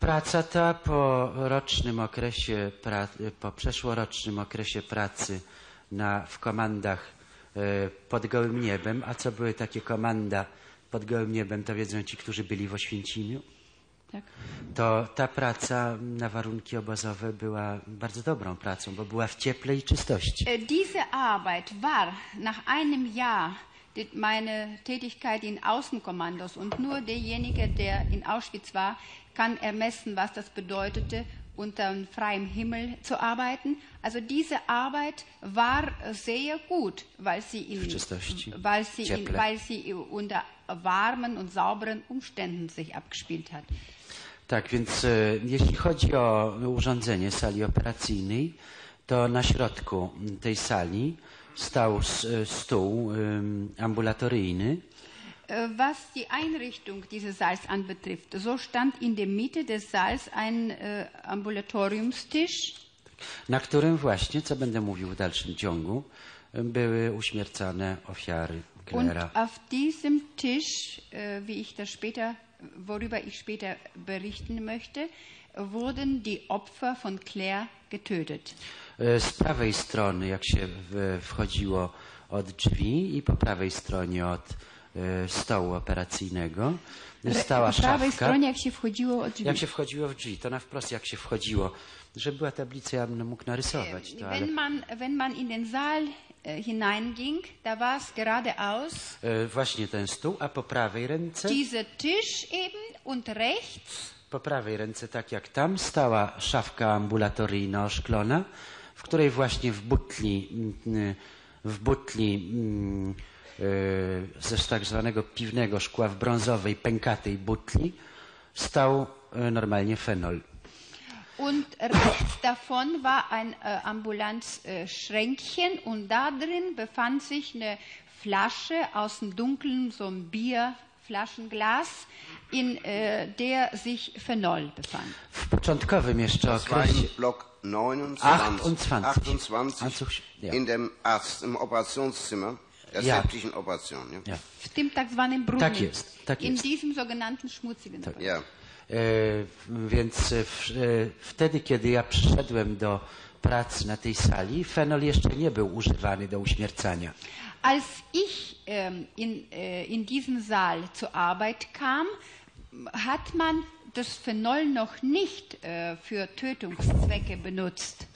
Praca ta po rocznym okresie, pra, po przeszłorocznym okresie pracy na, w komandach y, pod gołym niebem, a co były takie komanda pod gołym niebem, to wiedzą ci, którzy byli w Oświęcimiu, Tak. to ta praca na warunki obozowe była bardzo dobrą pracą, bo była w cieple i czystości. Äh, Diese Arbeit war nach einem Jahr meine Tätigkeit in Außenkommandos und nur derjenige, der in Auschwitz war, kann ermessen, was das bedeutete, unter freiem Himmel zu arbeiten. Also diese Arbeit war sehr gut, weil sie, in, weil sie, in, weil sie unter warmen und sauberen Umständen sich abgespielt hat. Tak, więc e, jeśli chodzi o urządzenie sali operacyjnej, to na środku tej sali stał s- e, stół ambulatoryjny, Äh, Was die Einrichtung dieses Saals anbetrifft, so stand in der Mitte des Saals ein äh, Ambulatoriumstisch. na którym właśnie, co będę mówił w dalszym ciągu, były uśmiercane ofiary Und Klera. auf diesem Tisch, äh, wie ich das später, worüber ich später berichten möchte, wurden die Opfer von Claire getötet. E, Z prawej strony, jak się wchodziło od drzwi i po prawej stronie od e, stołu operacyjnego stała po prawej szafka. stronie, jak się wchodziło od drzwi. Jak się wchodziło w drzwi, to na wprost jak się wchodziło, że była tablica, ja bym mógł narysować to, ale Wenn man, wenn man in den Saal hineinging, da war es geradeaus e, właśnie ten stół, a po prawej ręce, dieser Tisch eben und rechts. Po prawej ręce, tak jak tam, stała szafka ambulatoryjna oszklona, w której właśnie w butli, w butli e, ze tak zwanego piwnego szkła w brązowej, pękatej butli stał e, normalnie fenol. Und rechts davon war ein äh, Ambulanzschränkchen und da drin befand sich eine Flasche aus dem dunklen, so einem Bierflaschenglas, in äh, der sich Phenol befand. W początkowym jeszcze Das war okresie im Block 29, 28. 28 Anzug- ja. in dem Arzt, im Operationszimmer der Ja. sämtlichen Operation. Ja. ja, W tym tak zwanym brudnym, Tak jest, tak in jest. diesem sogenannten schmutzigen Bereich. Ja. E, więc e, e, wtedy, kiedy ja przyszedłem do pracy na tej sali, fenol jeszcze nie był używany do uśmiercania. Als ich ähm, in, äh, in diesen Saal zur Arbeit kam, hat man das Phenol noch nicht äh, für Tötungszwecke benutzt.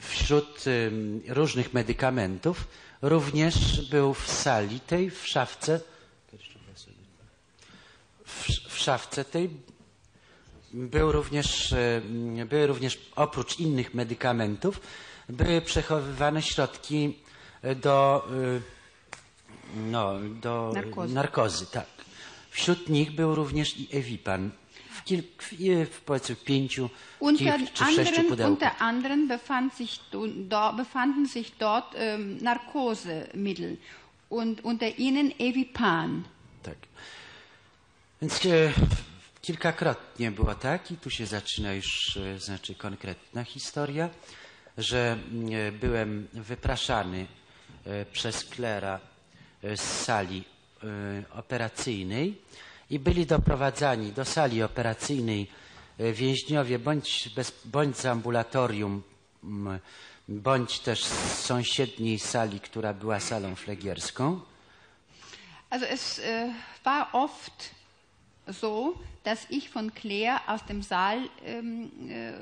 Wśród różnych medykamentów również był w sali tej, w szafce, w szafce tej był również, e, były również oprócz innych medykamentów, były przechowywane środki e, do, e, no, do Narkozy. narkozy. Tak. Wśród nich był również i Ewipan. W, kilk, w, w powiedzmy pięciu Unter kilk, czy w sześciu pudełkach. unter anderem befand sich, do, befanden sich dort ähm, Narkosemittel und unter ihnen Evipan. Tak. Więc e, kilkakrotnie było tak, i tu się zaczyna już e, znaczy konkretna historia, że e, byłem wypraszany e, przez klera e, z sali e, operacyjnej i byli doprowadzani do sali operacyjnej więźniowie bądź, bez, bądź z ambulatorium bądź też z sąsiedniej sali, która była salą flegierską. Also es war oft so, dass ich von Claire aus dem Saal ähm, äh,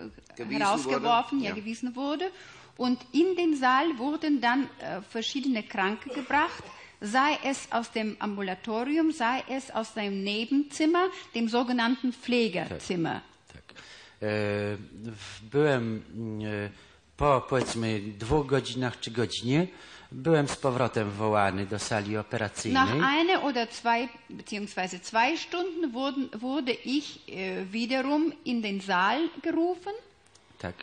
herausgeworfen, wurde, ja. ja. gewiesen wurde. Und in den Saal wurden dann äh, verschiedene Kranke gebracht, sei es aus dem Ambulatorium, sei es aus seinem Nebenzimmer, dem sogenannten Pflegerzimmer. Tak. E, w- byłem e, po powiedzmy dwóch godzinach czy godzinie, byłem z powrotem wołany do sali Nach operacyjnej. einer oder zwei beziehungsweise zwei Stunden wurden, wurde ich äh, wiederum in den Saal gerufen. Tak.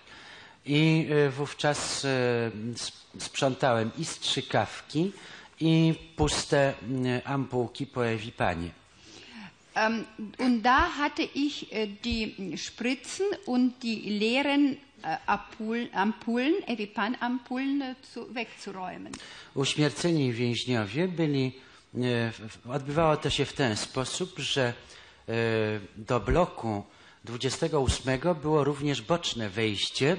I e, wówczas e, sp- sprzątałem i strzykawki, i puste ampułki po Ewipanie. Ähm, und da hatte ich äh, die Spritzen und die leeren äh, zu, wegzuräumen. Uśmierceni więźniowie byli, e, odbywało to się w ten sposób, że e, do bloku 28 było również boczne wejście.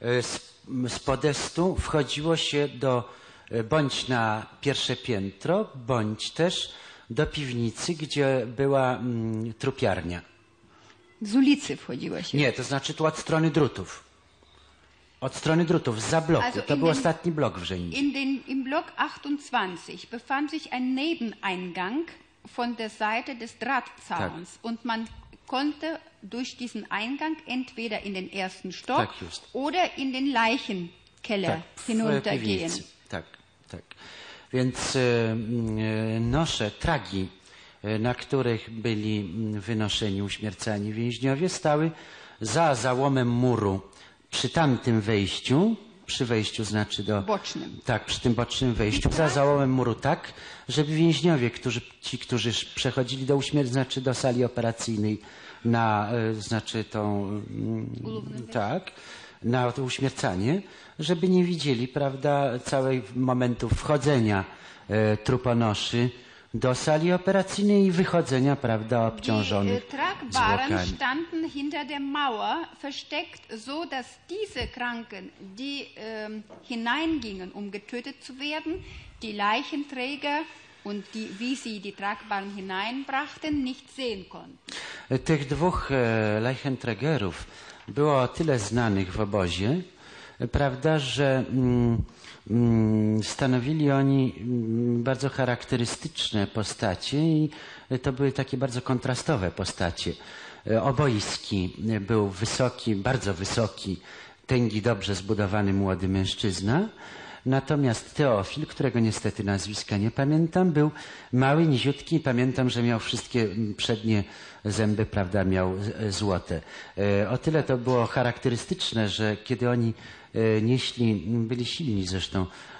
E, Z, podestu wchodziło się do, e, bądź na pierwsze piętro, bądź też do piwnicy, gdzie była mm, trupiarnia. Z ulicy wchodziło się. Nie, to znaczy tu od strony drutów. Od strony drutów, za bloku. Also To był den- ostatni blok w Żeninie. In den, Im Block 28 befand sich ein Nebeneingang von der Seite des Drahtzauns. Und man konnte durch diesen Eingang entweder in den ersten Stock Tak, oder in den Leichenkeller w hinuntergehen. Tak, tak. Więc e, nosze tragi, na których byli m, wynoszeni, uśmiercani więźniowie, stały za załomem muru. Przy tamtym wejściu, przy wejściu znaczy do... Bocznym. Tak, przy tym bocznym wejściu, za załomem muru tak, żeby więźniowie, którzy, ci, którzy przechodzili do uśmierci, znaczy do sali operacyjnej na, e, znaczy tą, mm, tak, na to uśmiercanie, żeby nie widzieli, prawda, całej momentu wchodzenia e, truponoszy do sali operacyjnej i wychodzenia, prawda, Die obciążonych äh, Tragbaren zwłokami. standen hinter der Mauer versteckt, so dass diese Kranken, die ähm, hineingingen, um getötet zu werden, die Leichenträger und die, wie sie die Tragbaren hineinbrachten, nicht sehen konnten. Tych dwóch e, Leichenträgerów było o tyle znanych w obozie, e, prawda, że mm, stanowili oni mm, bardzo charakterystyczne postacie i to były takie bardzo kontrastowe postacie. E, Obojski e, był wysoki, bardzo wysoki, tęgi, dobrze zbudowany młody mężczyzna, Natomiast Teofil, którego niestety nazwiska nie pamiętam, był mały, niziutki pamiętam, że miał wszystkie mm, przednie zęby, prawda, miał złote. E, O tyle to było charakterystyczne, że kiedy oni nieśli, m, byli silni zresztą, e,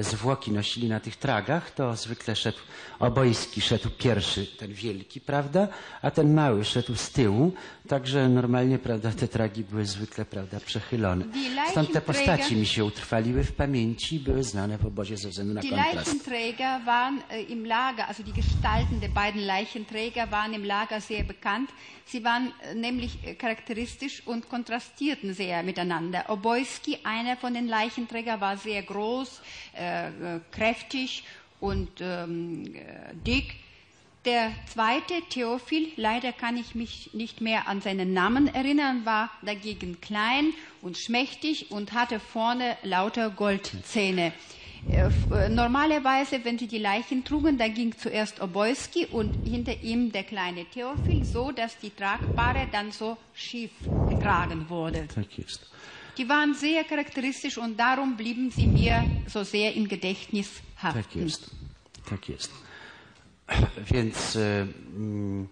zwłoki nosili na tych tragach, to zwykle szedł obojski, szedł pierwszy, ten wielki, prawda, a ten mały szedł z tyłu, także normalnie, prawda, te tragi były zwykle, prawda, przechylone. Stąd te postaci mi się utrwaliły w pamięci i były znane w obozie ze względu na kontrast. Leichenträger waren äh, im Lager, also die Gestalten der beiden Leichenträger waren im Lager sehr bekannt. Sie waren äh, nämlich charakteristisch und kontrastierten sehr miteinander. Obojski, einer von den Leichenträgern, war sehr groß, kräftig und ähm, äh, dick. Der zweite, Theophil, leider kann ich mich nicht mehr an seinen Namen erinnern, war dagegen klein und schmächtig und hatte vorne lauter Goldzähne. Äh, äh, Normalerweise, wenn sie die Leichen trugen, da ging zuerst Obojski und hinter ihm der kleine Theophil, so dass die Tragbare dann so schief getragen wurde. Jest. Die waren sehr charakteristisch und darum blieben sie mir so sehr im Gedächtnis Tak haften. jest. Tak jest. <clears throat> Więc e, mm,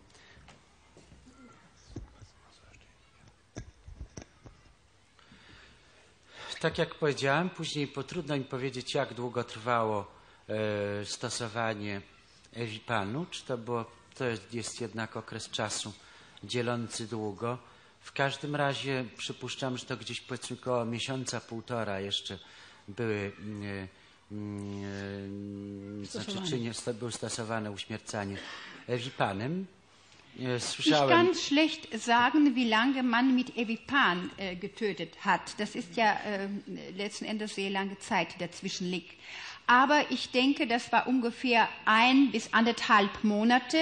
tak jak powiedziałem, później po trudno mi powiedzieć, jak długo trwało e, stosowanie Ewipanu, czy to było, to jest, jest jednak okres czasu dzielący długo. W każdym razie przypuszczam, że to gdzieś powiedzmy koło miesiąca, półtora jeszcze były e, znaczy, czy nie sto- było stosowane uśmiercanie Ewipanem. E, Ich Słyszałem, kann schlecht sagen, wie lange man mit Evipan äh, getötet hat. Das ist ja äh, letzten Endes sehr lange Zeit, die dazwischen liegt. Aber ich denke, das war ungefähr ein bis anderthalb Monate.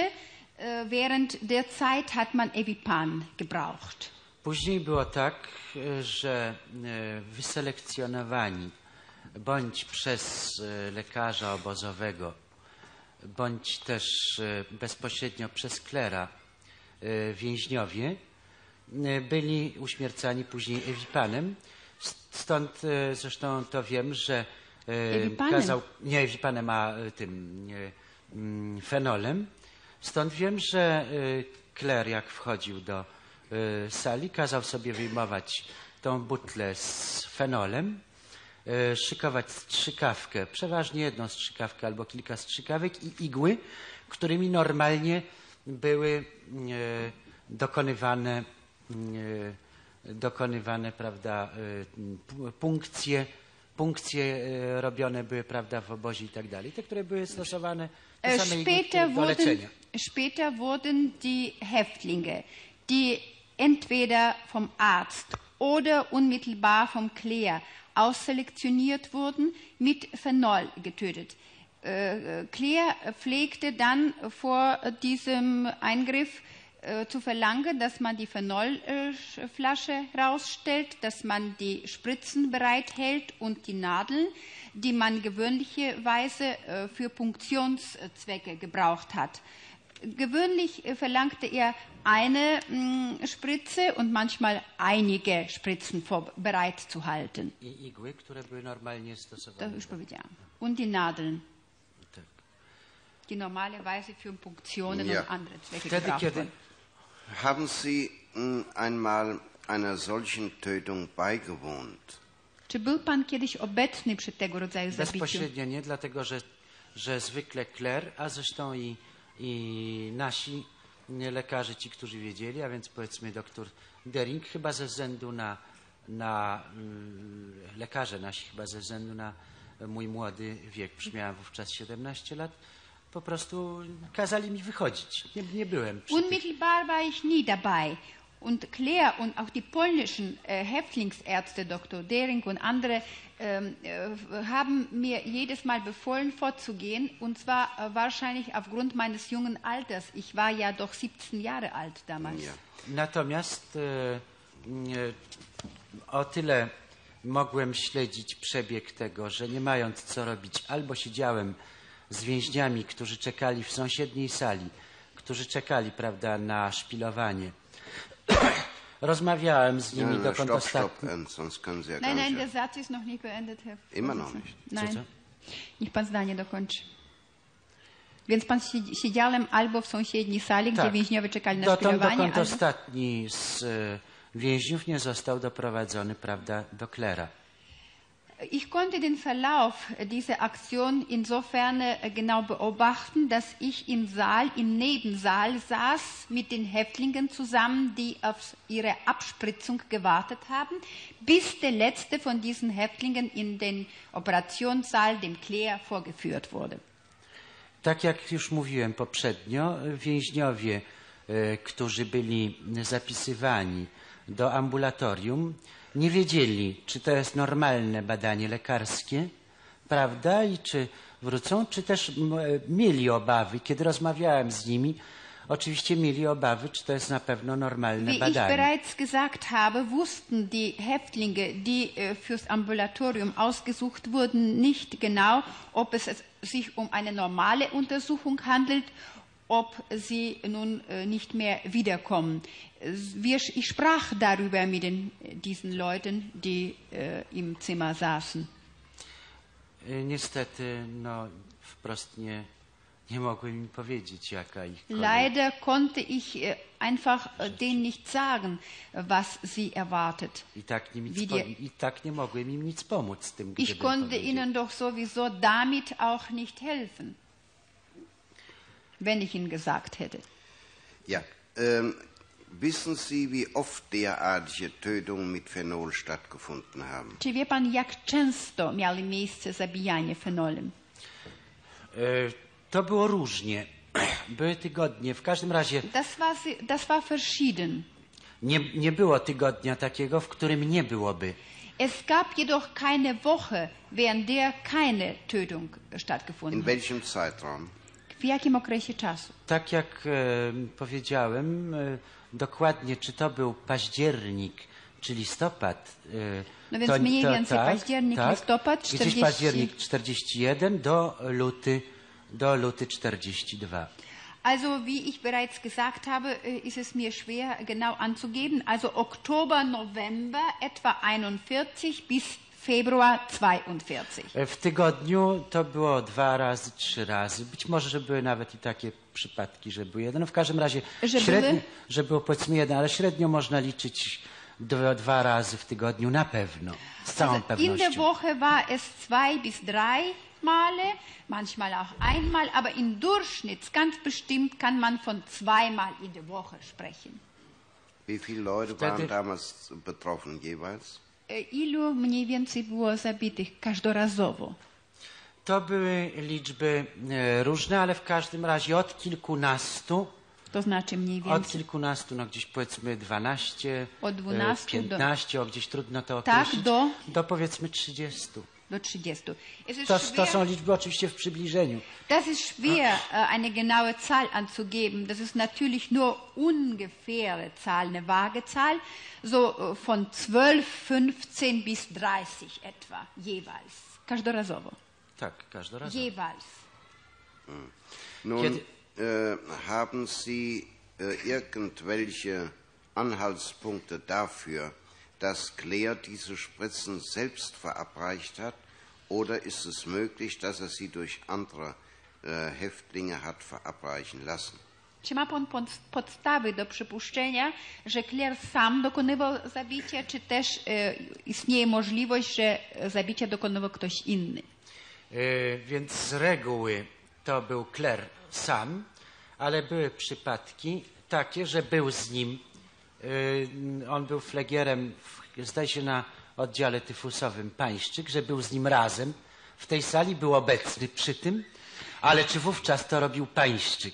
Äh, während der Zeit hat man Evipan gebraucht. Później było tak, e, że e, wyselekcjonowani bądź przez e, lekarza obozowego, bądź też bezpośrednio przez klera więźniowie byli uśmiercani później ewipanem. Stąd zresztą to wiem, że Ewipanem? kazał, nie ewipanem, a tym mm, fenolem. Stąd wiem, że e, kler jak wchodził do e, sali, kazał sobie wyjmować tą butlę z fenolem, e, szykować strzykawkę, przeważnie jedną strzykawkę albo kilka strzykawek i igły, którymi normalnie były e, dokonywane, e, dokonywane prawda, e, punkcje, punkcje e, robione były prawda, w obozie i tak dalej, te, które były stosowane te Äh, same igły, które später, do wurden. Später wurden die Häftlinge, die entweder vom Arzt oder unmittelbar vom Kläger ausselektioniert wurden, mit Phenol getötet. Äh, Kläger pflegte dann vor diesem Eingriff äh, zu verlangen, dass man die Phenolflasche rausstellt, dass man die Spritzen bereithält und die Nadeln, die man gewöhnlicherweise äh, für Punktionszwecke gebraucht hat. Gewöhnlich äh, verlangte er eine mh, Spritze und manchmal einige Spritzen bereit zu halten. I igły, które były normalnie Das stosowane. już powiedziałam. Und die Nadeln, Tak. die normalerweise für Punktionen Ja. und andere Zwecke Wtedy, gebraucht wurden. Haben Sie mh, einmal einer solchen Tötung beigewohnt? Czy był pan kiedyś obecny przy tego rodzaju zabiciu? Bezpośrednio nie, dlatego że, że zwykle kler, a zresztą i, i nasi lekarze, ci, którzy wiedzieli, a więc powiedzmy doktor Dering, chyba ze względu na, na mm, lekarze nasi, chyba ze względu na mój młody wiek, miałem wówczas 17 lat, po prostu kazali mi wychodzić. Nie, nie byłem Unmittelbar war ich nie dabei. Und Claire und auch die polnischen äh, Häftlingsärzte, Dr. Dering und andere, ähm, äh, haben mir jedes Mal befohlen, vorzugehen. Und zwar äh, wahrscheinlich aufgrund meines jungen Alters. Ich war ja doch 17 Jahre alt damals. Ja. Natomiast e, e, o tyle mogłem śledzić przebieg tego, że nie mając co robić, albo siedziałem z więźniami, którzy czekali w sąsiedniej sali, którzy czekali, prawda, na szpilowanie. Rozmawiałem z nimi, na, dokąd stopp, stopp, ostatni... äh, sonst können Sie ja Nein, gar nein, nicht. der Satz ist noch nicht beendet, Herr Immer noch Vorsitzender. nicht. Nein, Co, niech pan zdanie dokończy. Więc pan siedzi- siedziałem albo w sąsiedniej sali, gdzie Tak. więźniowie czekali na Dotąd, szpilowanie, dokąd albo... ostatni z e, więźniów nie został doprowadzony, prawda, do klera. Ich konnte den Verlauf dieser Aktion insofern äh, genau beobachten, dass ich im Saal, im Nebensaal saß mit den Häftlingen zusammen, die auf ihre Abspritzung gewartet haben, bis der letzte von diesen Häftlingen in den Operationssaal, dem Claire, vorgeführt wurde. Tak jak już mówiłem poprzednio, więźniowie, e, którzy byli zapisywani do ambulatorium, nie wiedzieli, czy to jest normalne badanie lekarskie, prawda, i czy wrócą, czy też e, mieli obawy. Kiedy rozmawiałem z nimi, oczywiście mieli obawy, czy to jest na pewno normalne Wie ich badanie. bereits gesagt habe, wussten die Häftlinge, die äh, fürs Ambulatorium ausgesucht wurden, nicht genau, ob es sich um eine normale Untersuchung handelt, ob sie nun äh, nicht mehr wiederkommen. Ich sprach darüber mit den, diesen Leuten, die äh, im Zimmer saßen. Niestety, no, wprost nie, nie mogłem im powiedzieć, jaka ich kolej. Leider konnte ich äh, einfach denen nicht sagen, was sie erwartet. I tak, nie, nic po, I tak nie mogłem im nic pomóc tym, Ich konnte ihnen doch sowieso damit auch nicht helfen, wenn ich ihnen gesagt hätte. Ja. Ähm, wissen Sie, wie oft derartige Tötungen mit Phenol stattgefunden haben? Czy wie pan, jak często miały miejsce zabijanie fenolem? E, To było różnie. <clears throat> Były tygodnie. W każdym razie Das war, das war verschieden. nie, nie było tygodnia takiego, w którym nie byłoby. Es gab jedoch keine Woche, während der keine Tötung In stattgefunden hat. welchem Zeitraum? W jakim okresie czasu? Tak jak e, powiedziałem, e, dokładnie czy to był październik czy listopad. e, No więc mniej więcej październik, listopad, Gdzieś 40 październik 41 do luty, do luty 42. Also, wie ich bereits gesagt habe, äh, ist es mir schwer genau anzugeben. Also Oktober, November etwa 41 bis Februar 42. E, W tygodniu to było dwa razy, trzy razy. Być może, że były nawet i takie przypadki, że był jeden. No w każdym razie Że średnio, były? że było powiedzmy jeden, ale średnio można liczyć dwa, dwa razy w tygodniu na pewno. Z całą Also in der pewnością. Woche war es zwei bis drei Male, manchmal auch einmal, aber im Durchschnitt ganz bestimmt kann man von zweimal in der Woche sprechen. Wie viele Leute waren damals betroffen jeweils? Äh, Ilu mniej więcej było zabitych każdorazowo? To były liczby e, różne, ale w każdym razie od kilkunastu, To znaczy mniej od więcej. kilkunastu, no gdzieś powiedzmy 12, Od 12 e, 15, o gdzieś trudno to Tak, określić, do- do powiedzmy 30. Do 30. Es ist To, to schwer, są liczby oczywiście w przybliżeniu. Das ist schwer, äh, eine genaue Zahl anzugeben. Das ist natürlich nur ungefähre Zahl, eine vage Zahl, so äh, von 12, 15 bis 30 etwa, jeweils. Każdorazowo. Tak, każdorazowo. Jeweils. Nun, Kiedy- äh, haben Sie äh, irgendwelche Anhaltspunkte dafür, dass Claire diese Spritzen selbst verabreicht hat? Oder ist es möglich, dass er sie durch andere äh, Häftlinge hat verabreichen lassen? Czy ma pan pod- podstawy do przypuszczenia, że Claire sam dokonywał zabicia, czy też e, istnieje możliwość, że zabicia dokonywał ktoś inny? E, więc z reguły to był Kler sam, ale były przypadki takie, że był z nim. E, on był flegierem, zdaje się, na oddziale tyfusowym Pańszczyk, że był z nim razem. W tej sali był obecny przy tym, ale czy wówczas to robił Pańszczyk,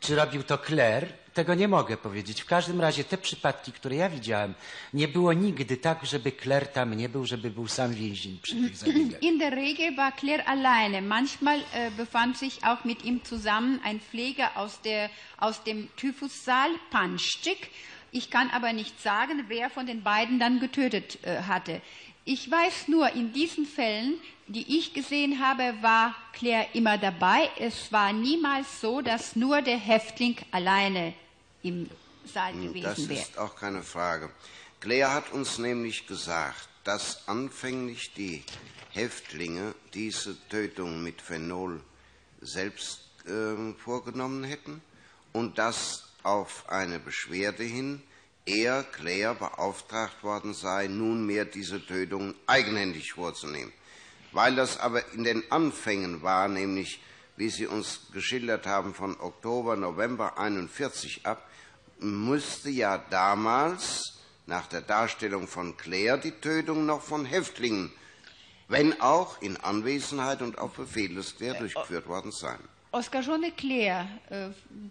czy robił to Kler, tego nie mogę powiedzieć. W każdym razie te przypadki, które ja widziałem, nie było nigdy tak, żeby Kler tam nie był, żeby był sam więzień przy tych zabiegach. In der Regel war Claire alleine. Manchmal äh, befand sich auch mit ihm zusammen ein Pfleger aus, der, aus dem Typhussaal, Panschik. Ich kann aber nicht sagen, wer von den beiden dann getötet äh, hatte. Ich weiß nur, in diesen Fällen, die ich gesehen habe, war Claire immer dabei. Es war niemals so, dass nur der Häftling alleine im Saal Das gewesen wäre. ist auch keine Frage. Claire hat uns nämlich gesagt, dass anfänglich die Häftlinge diese Tötung mit Phenol selbst ähm, vorgenommen hätten und dass auf eine Beschwerde hin er, Claire, beauftragt worden sei, nunmehr diese Tötung eigenhändig vorzunehmen. Weil das aber in den Anfängen war, nämlich wie Sie uns geschildert haben, von Oktober, November 41 ab, müsste ja damals nach der Darstellung von Claire die Tötung noch von Häftlingen, wenn auch in Anwesenheit und auf Befehl des Claire durchgeführt worden sein. Oskarżony Claire e,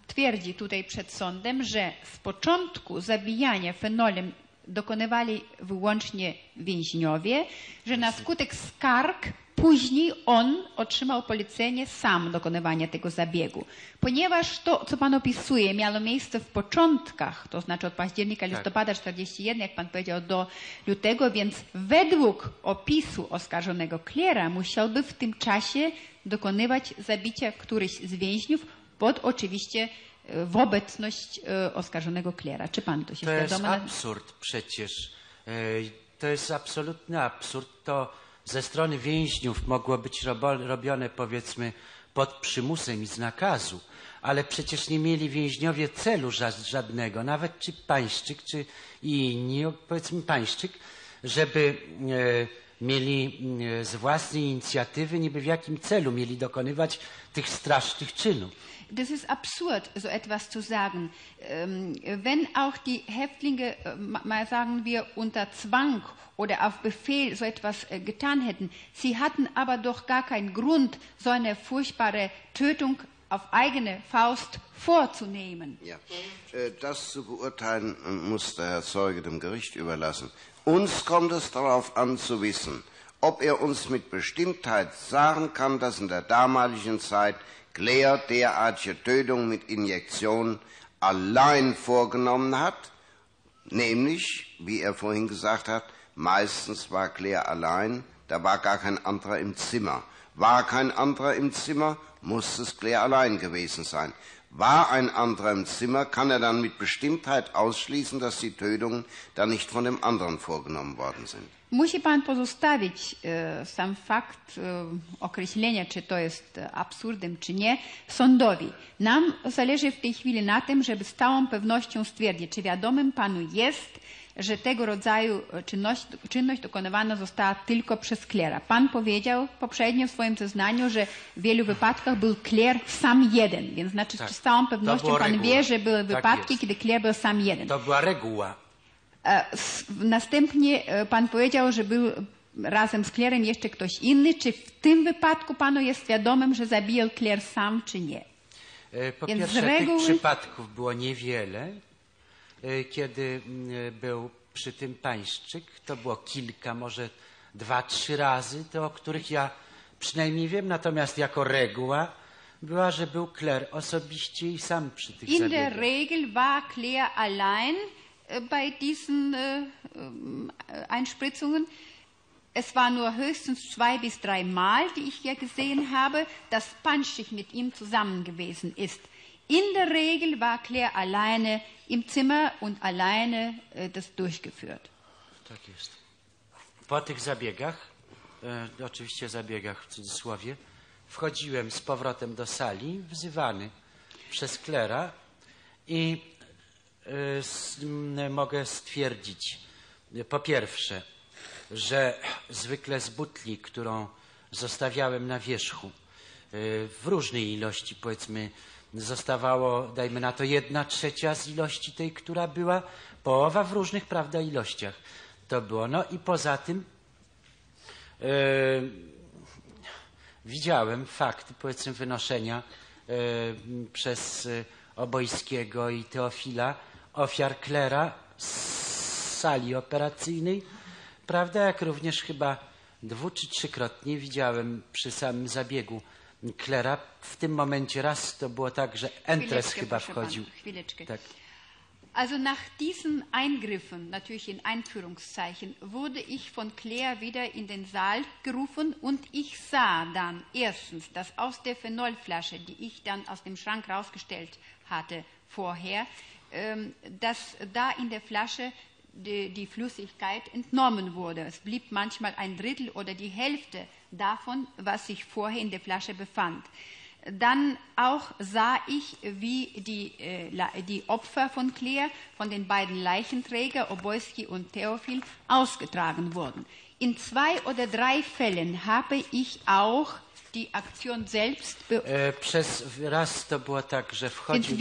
twierdzi tutaj przed sądem, że z początku zabijania fenolem dokonywali wyłącznie więźniowie, że na skutek skarg później on otrzymał polecenie sam dokonywania tego zabiegu. Ponieważ to, co pan opisuje, miało miejsce w początkach, to znaczy od października, listopada 41, jak pan powiedział, do lutego, więc według opisu oskarżonego Claire'a musiałby w tym czasie dokonywać zabicia któryś z więźniów pod oczywiście e, w obecność e, oskarżonego Claire'a. Czy pan to się To jest zgadza? absurd przecież. E, To jest absolutny absurd. To ze strony więźniów mogło być robione powiedzmy pod przymusem i z nakazu, ale przecież nie mieli więźniowie celu ża- żadnego, nawet czy pańszczyk, czy i inni, powiedzmy pańszczyk, żeby mieli e, z własnej inicjatywy niby w jakim celu mieli dokonywać tych strasznych czynów. Das ist absurd, so etwas zu sagen. Ähm, wenn auch die Häftlinge, äh, ma- mal sagen wir, unter Zwang oder auf Befehl so etwas äh, getan hätten, sie hatten aber doch gar keinen Grund, so eine furchtbare Tötung auf eigene Faust vorzunehmen. Ja, äh, das zu beurteilen muss der Herr Zeuge dem Gericht überlassen. Uns kommt es darauf an zu wissen, ob er uns mit Bestimmtheit sagen kann, dass in der damaligen Zeit Claire derartige Tötungen mit Injektion allein vorgenommen hat, nämlich, wie er vorhin gesagt hat, meistens war Claire allein, da war gar kein anderer im Zimmer. War kein anderer im Zimmer, muss es Claire allein gewesen sein. War ein anderer im Zimmer, kann er dann mit Bestimmtheit ausschließen, dass die Tötungen dann nicht von dem anderen vorgenommen worden sind. Musi pan pozostawić e, sam fakt e, określenia, czy to jest e, absurdem, czy nie, sądowi. Nam zależy w tej chwili na tym, żeby z całą pewnością stwierdzić, czy wiadomym panu jest, że tego rodzaju e, czynność, czynność dokonywana została tylko przez klera. Pan powiedział poprzednio w swoim zeznaniu, że w wielu wypadkach był kler sam jeden, więc znaczy Tak. z całą pewnością pan reguła. wie, że były Tak wypadki, jest. kiedy kler był sam jeden. To była reguła. E, Następnie e, pan powiedział, że był razem z klerem jeszcze ktoś inny. Czy w tym wypadku panu jest wiadomym, że zabijał kler sam, czy nie? Po Więc pierwsze, reguły- tych przypadków było niewiele. E, Kiedy był przy tym pańszczyk, to było kilka, może dwa, trzy razy, to o których ja przynajmniej wiem, natomiast jako reguła była, że był kler osobiście i sam przy tych In der. Regel war Claire allein äh, bei diesen äh, Einspritzungen. Es war nur höchstens zwei bis drei Mal, die ich ja gesehen habe, dass Panschich mit ihm zusammen gewesen ist. In der Regel war Claire alleine im Zimmer und alleine äh, das durchgeführt. Tak jest. Po tych zabiegach, e, oczywiście zabiegach w cudzysłowie, wchodziłem z powrotem do sali, wzywany przez klera i e, s, m, mogę stwierdzić, po pierwsze, że zwykle z butli, którą zostawiałem na wierzchu, w różnej ilości, powiedzmy, zostawało, dajmy na to, jedna trzecia z ilości tej, która była, połowa w różnych, prawda, ilościach to było. No i poza tym e, widziałem fakty, powiedzmy, wynoszenia e, przez Obojskiego i Teofila ofiar klera z sali operacyjnej, prawda, jak również chyba dwu czy trzykrotnie widziałem przy samym zabiegu klera. W tym momencie raz to było tak, że Entres chyba wchodził. Tak. Also nach diesen Eingriffen, natürlich in Einführungszeichen, wurde ich von Claire wieder in den Saal gerufen und ich sah dann erstens, dass aus der Phenolflasche, die ich dann aus dem Schrank rausgestellt hatte vorher, ähm, dass da in der Flasche die, die Flüssigkeit entnommen wurde. Es blieb manchmal ein Drittel oder die Hälfte davon, was sich vorher in der Flasche befand. Dann auch sah ich, wie die, äh, die Opfer von Claire, von den beiden Leichenträger, Oboiski und Theophil, ausgetragen wurden. In zwei oder drei Fällen habe ich auch die Aktion selbst E, Przez raz to było tak, że wchodził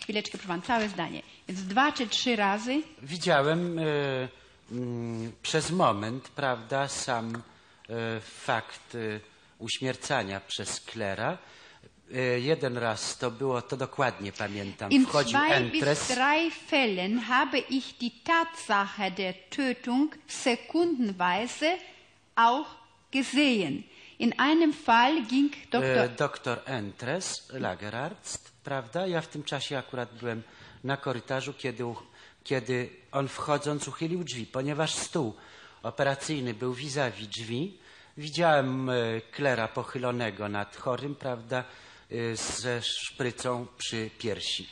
chwileczkę, proszę pana, całe zdanie. Więc dwa czy trzy razy Widziałem mm, przez moment, prawda, sam e, fakt e, uśmiercania przez klera. Jeden raz to było, to dokładnie pamiętam, In wchodził zwei bis Entres. drei Fällen habe ich die Tatsache der Tötung sekundenweise auch gesehen. In einem Fall ging Dr. doktor Entres, Lagerarzt, prawda? Ja w tym czasie akurat byłem na korytarzu, kiedy, kiedy on wchodząc uchylił drzwi, ponieważ stół operacyjny był vis-a-vis drzwi. Widziałem e, klera pochylonego nad chorym, prawda, e, ze szprycą przy piersi.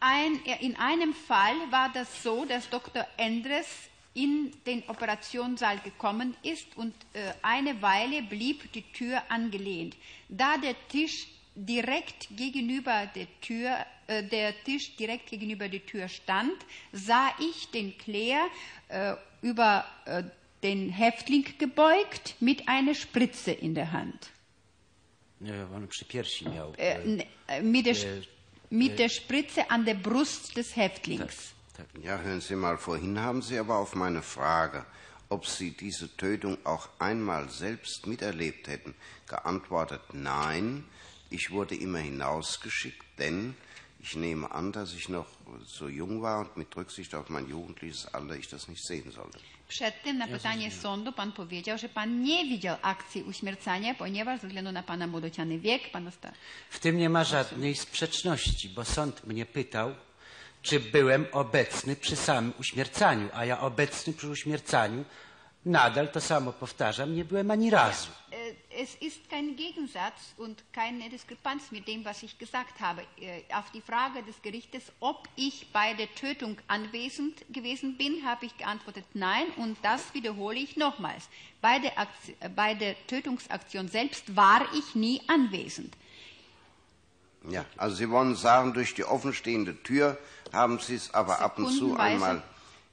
Ein, in einem Fall war das so, dass Dr. Endres in den Operationssaal gekommen ist und äh, eine Weile blieb die Tür angelehnt. Da der Tisch direkt gegenüber der Tür, äh, der Tisch direkt gegenüber der Tür stand, sah ich den Claire äh, über äh, den Häftling gebeugt mit einer Spritze in der Hand. On przy piersi miał. Äh, e, n- äh, mit, der, mit der Spritze an der Brust des Häftlings. tak. Ja, hören Sie mal, vorhin haben Sie aber auf meine Frage, ob Sie diese Tötung auch einmal selbst miterlebt hätten, geantwortet Nein. Ich wurde immer hinausgeschickt, denn ich nehme an, dass ich noch so jung war und mit Rücksicht auf mein jugendliches Alter ich das nicht sehen sollte. Przed tym na pytanie sądu pan powiedział, że pan nie widział akcji uśmiercania, ponieważ ze względu na pana młodociany wiek, pan osta... W tym nie ma żadnej sprzeczności, bo sąd mnie pytał, czy byłem obecny przy samym uśmiercaniu, a ja obecny przy uśmiercaniu nadal to samo powtarzam, nie byłem ani razu. Es ist kein Gegensatz und keine Diskrepanz mit dem, was ich gesagt habe. Äh, Auf die Frage des Gerichtes, ob ich bei der Tötung anwesend gewesen bin, habe ich geantwortet Nein und das wiederhole ich nochmals. Bei der, Aktion, bei der Tötungsaktion selbst war ich nie anwesend. Ja, also Sie wollen sagen, durch die offenstehende Tür haben Sie es aber ab und zu einmal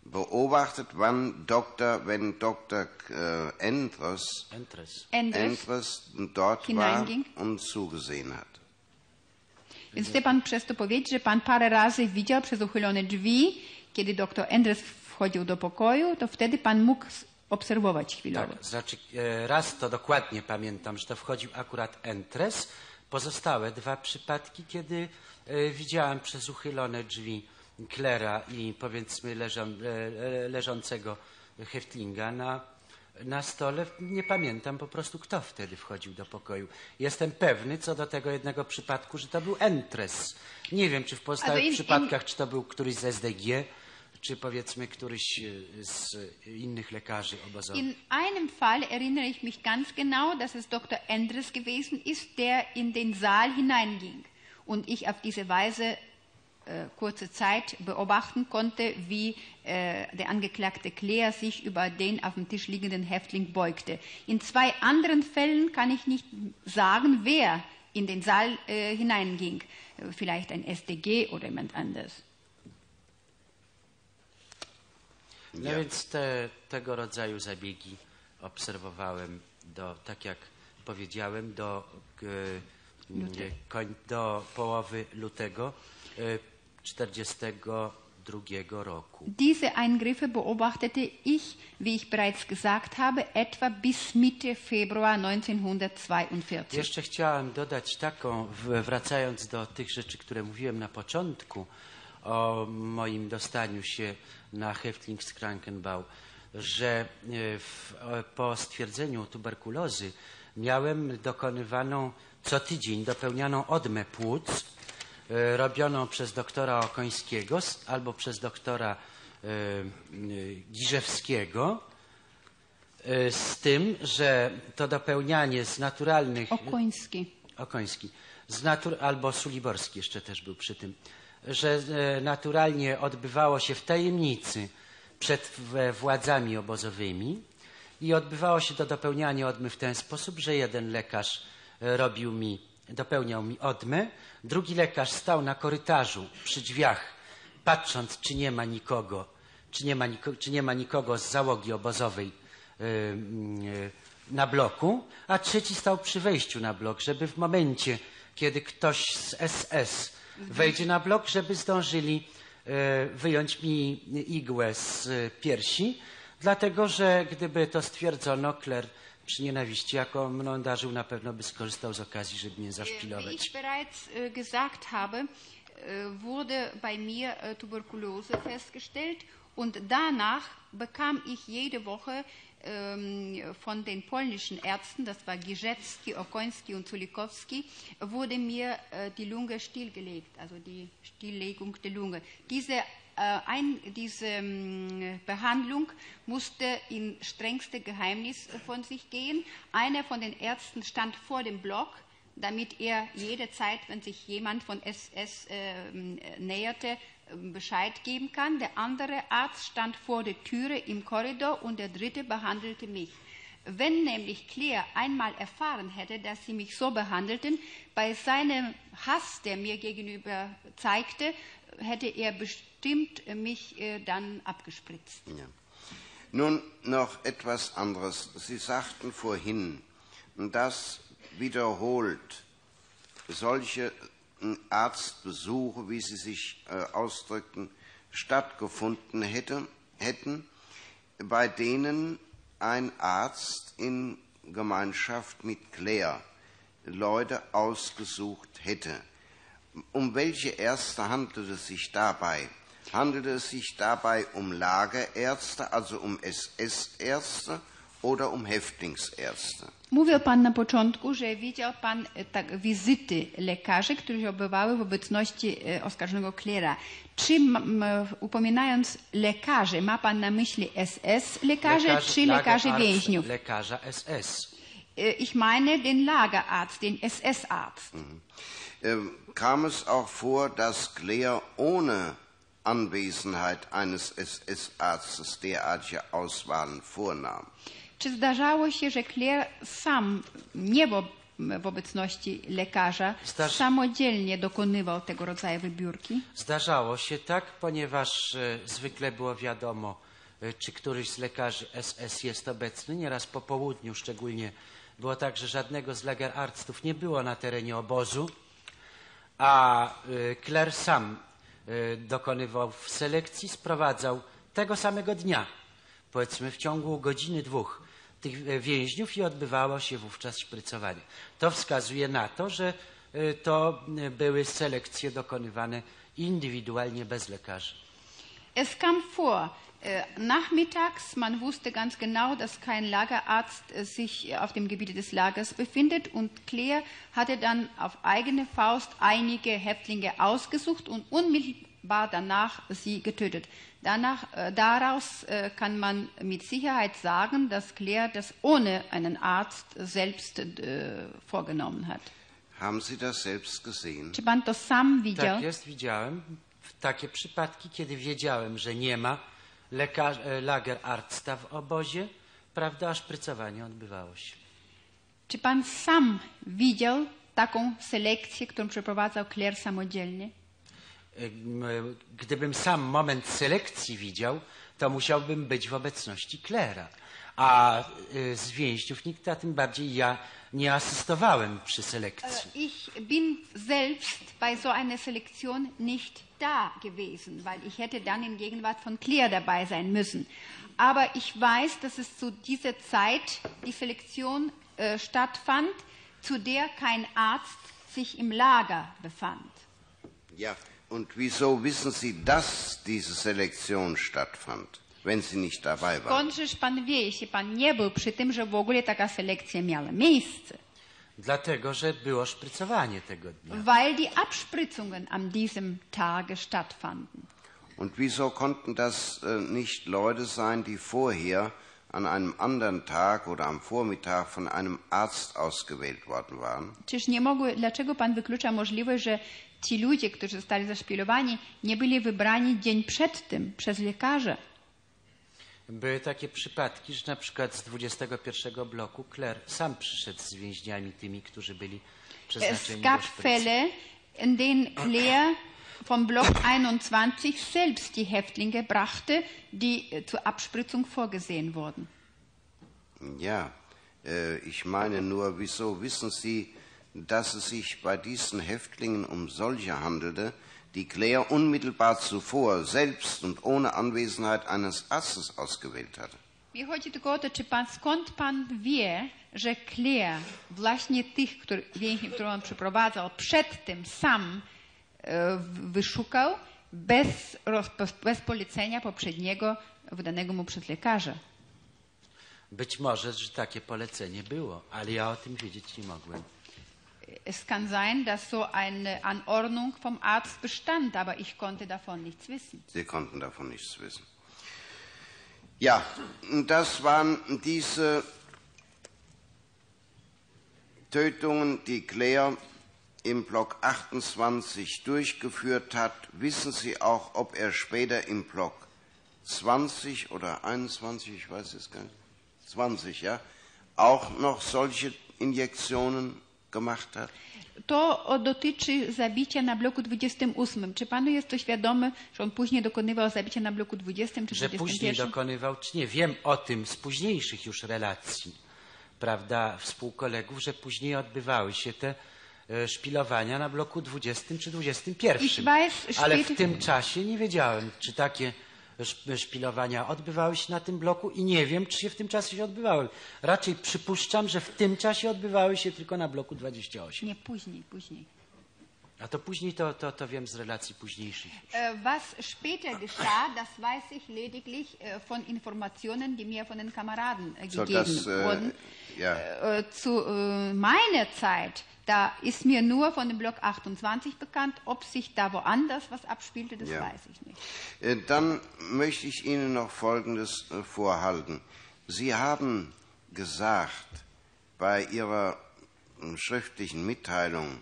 beobachtet, wann Dr., wenn Dr. Äh, Endres, Entres. Endres. Endres dort Hineinging. war und zugesehen hat. Więc chce pan przez to powiedzieć, że pan parę razy widział przez uchylone drzwi, kiedy doktor Endres wchodził do pokoju, to wtedy pan mógł obserwować chwilowo. Tak, znaczy e, raz to dokładnie pamiętam, że to wchodził akurat Entres. Pozostałe dwa przypadki, kiedy e, widziałem przez uchylone drzwi Klera i powiedzmy leżą, e, e, leżącego Heftlinga na, na stole. Nie pamiętam po prostu, kto wtedy wchodził do pokoju. Jestem pewny co do tego jednego przypadku, że to był Entres. Nie wiem, czy w pozostałych in- in- przypadkach, czy to był któryś z SDG, czy powiedzmy któryś e, z innych lekarzy obozowych. In einem Fall erinnere ich mich ganz genau, dass es Dr. Endres gewesen ist, der in den Saal hineinging und ich auf diese Weise kurze Zeit beobachten konnte, wie äh, der Angeklagte Claire sich über den auf dem Tisch liegenden Häftling beugte. In zwei anderen Fällen kann ich nicht sagen, wer in den Saal äh, hineinging. Äh, Vielleicht ein SDG oder jemand anders. No Ja. więc te, tego rodzaju zabiegi obserwowałem do, tak jak powiedziałem, do, do połowy lutego e, 1942 roku. Diese Eingriffe beobachtete ich, wie ich bereits gesagt habe, etwa bis Mitte Februar 1942. Jeszcze chciałem dodać taką, wracając do tych rzeczy, które mówiłem na początku o moim dostaniu się na Häftlingskrankenbau, że e, w, po stwierdzeniu tuberkulozy miałem dokonywaną co tydzień dopełnianą odmę płuc, robioną przez doktora Okońskiego albo przez doktora e, e, Giżewskiego. E, Z tym, że to dopełnianie z naturalnych. Okoński. Okoński. Z natur, albo Suliborski jeszcze też był przy tym. Że e, naturalnie odbywało się w tajemnicy przed władzami obozowymi i odbywało się to dopełnianie odmy w ten sposób, że jeden lekarz e, robił mi, dopełniał mi odmę, drugi lekarz stał na korytarzu przy drzwiach, patrząc, czy nie ma nikogo, czy nie ma, niko, czy nie ma nikogo z załogi obozowej y, y, na bloku, a trzeci stał przy wejściu na blok, żeby w momencie, kiedy ktoś z SS wejdzie na blok, żeby zdążyli y, wyjąć mi igłę z piersi, dlatego że gdyby to stwierdzono, Kler przy nienawiści, jaką mną darzył, na pewno by skorzystał z okazji, żeby mnie Wie zaszpilować. ich bereits äh, gesagt habe, äh, wurde bei mir äh, Tuberkulose festgestellt und danach bekam ich jede Woche ähm, von den polnischen Ärzten, das war Giżewski, Okoński und Zulikowski, wurde mir die Lunge stillgelegt, also die Stilllegung der Lunge. Diese ein, diese ähm, Behandlung musste in strengste Geheimnis äh, von sich gehen. Einer von den Ärzten stand vor dem Block, damit er jederzeit, wenn sich jemand von SS äh, näherte, äh, Bescheid geben kann. Der andere Arzt stand vor der Türe im Korridor und der dritte behandelte mich. Wenn nämlich Claire einmal erfahren hätte, dass sie mich so behandelten, bei seinem Hass, der mir gegenüber zeigte, hätte er bestimmt äh, mich äh, dann abgespritzt. Ja. Nun noch etwas anderes. Sie sagten vorhin, dass wiederholt solche äh, Arztbesuche, wie Sie sich ausdrückten, stattgefunden hätte, hätten, bei denen ein Arzt in Gemeinschaft mit Claire Leute ausgesucht hätte. Um welche Ärzte handelt es sich dabei? Handelt es sich dabei um Lagerärzte, also um SS-Ärzte oder um Häftlingsärzte? Mówił Pan na początku, że widział Pan e, tak, wizyty lekarzy, które się odbywały w obecności e, oskarżonego Klera. Czy m, m, upominając lekarzy, ma Pan na myśli SS lekarzy, Lekarz- czy lekarzy więźniów? Lekarza SS. E, Ich meine den Lagerarzt, den SS-Arzt. Ähm, kam es auch vor, dass Claire ohne Anwesenheit eines SS-Arztes derartige Auswahlen vornahm? Czy zdarzało się, że Claire sam, nie w, w obecności lekarza, Zdarz- samodzielnie dokonywał tego rodzaju wybiórki? Zdarzało się tak, ponieważ e, zwykle było wiadomo, e, czy któryś z lekarzy SS jest obecny. Nieraz po południu szczególnie było tak, że żadnego z Lagerarstów nie było na terenie obozu, a e, Kler sam e, dokonywał selekcji, sprowadzał tego samego dnia, powiedzmy w ciągu godziny, dwóch, tych e, więźniów i odbywało się wówczas szprycowanie. To wskazuje na to, że to były selekcje dokonywane indywidualnie bez lekarzy. Es kam vor, nachmittags, man wusste ganz genau, dass kein Lagerarzt äh, sich auf dem Gebiet des Lagers befindet und Claire hatte dann auf eigene Faust einige Häftlinge ausgesucht und unmittelbar danach sie getötet. Danach, äh, daraus äh, kann man mit Sicherheit sagen, dass Claire das ohne einen Arzt selbst äh, vorgenommen hat. Haben Sie das selbst gesehen? Czy pan to sam widział? Tak jest, widziałem w takie przypadki, kiedy wiedziałem, że nie ma lekarz, e, Lagerarsta w obozie, prawda, szprycowanie odbywało się. Czy pan sam widział taką selekcję, którą przeprowadzał Claire samodzielnie? E, m, Gdybym sam moment selekcji widział, to musiałbym być w obecności Klera. A e, z więźniów nikt, a tym bardziej ja nie asystowałem przy selekcji. Ich bin selbst bei so einer Selektion nicht da gewesen, weil ich hätte dann in Gegenwart von Claire dabei sein müssen. Aber ich weiß, dass es zu dieser Zeit die Selektion äh, stattfand, zu der kein Arzt sich im Lager befand. Ja. Und wieso wissen Sie, dass diese Selektion stattfand, wenn Sie nicht dabei waren? Skądżeż pan wie, jeśli pan nie był przy tym, że w ogóle taka selekcja miała miejsce? Dlatego, że było szprycowanie tego dnia. Weil die Abspritzungen an diesem Tage stattfanden. Und wieso konnten das äh, nicht Leute sein, die vorher an einem anderen Tag oder am Vormittag von einem Arzt ausgewählt worden waren? Czyż nie mogły, dlaczego pan wyklucza możliwość, że ci ludzie, którzy zostali zaszpilowani, nie byli wybrani dzień przed tym przez lekarza? Były takie przypadki, że na przykład z 21 bloku Kler sam przyszedł z więźniami tymi, którzy byli Es przeznaczeni gab do szprycy. Fälle, in denen Claire vom Block 21 selbst die Häftlinge brachte, die äh, zur Abspritzung vorgesehen wurden. Ja, äh, ich meine nur, wieso wissen Sie, dass es sich bei diesen Häftlingen um solche handelte, die Claire unmittelbar zuvor selbst und ohne Anwesenheit eines Arztes ausgewählt hatte? Mi chodzi tylko o to, czy pan, skąd pan wie, że Claire właśnie tych który, więźniów, które on przeprowadzał, przed tym sam e, wyszukał bez, roz, bez polecenia poprzedniego wydanego mu przez lekarza. Być może, że takie polecenie było, ale ja o tym wiedzieć nie mogłem. Es kann sein, dass so eine Anordnung vom Arzt bestand, aber ich konnte davon nichts wissen. Sie konnten davon nichts wissen. Ja, das waren diese Tötungen, die Claire im Block 28 durchgeführt hat. Wissen Sie auch, ob er später im Block 20 oder 21, ich weiß es gar nicht, 20, ja, auch noch solche Injektionen gemacht hat? To dotyczy zabicia na bloku 28. Czy panu jest to świadomy, że on później dokonywał zabicia na bloku 20 czy Że 21? później dokonywał, czy nie, wiem o tym z późniejszych już relacji, prawda, współkolegów, że później odbywały się te e, szpilowania na bloku 20 czy 21. Ich weiß, Ale w tym czasie nie wiedziałem, czy takie szpilowania odbywały się na tym bloku i nie wiem, czy się w tym czasie się odbywały. Raczej przypuszczam, że w tym czasie odbywały się tylko na bloku 28. Nie, później, później. A to później to, to, to wiem z relacji późniejszych. Äh, was später geschah, das weiß ich lediglich äh, von Informationen, die mir von den Kameraden äh, So, gegeben äh, wurden. ja. Äh, zu äh, meiner Zeit, da ist mir nur von dem Block 28 bekannt. Ob sich da woanders was abspielte, das Ja. weiß ich nicht. Dann möchte ich Ihnen noch Folgendes vorhalten. Sie haben gesagt bei Ihrer äh, schriftlichen Mitteilung,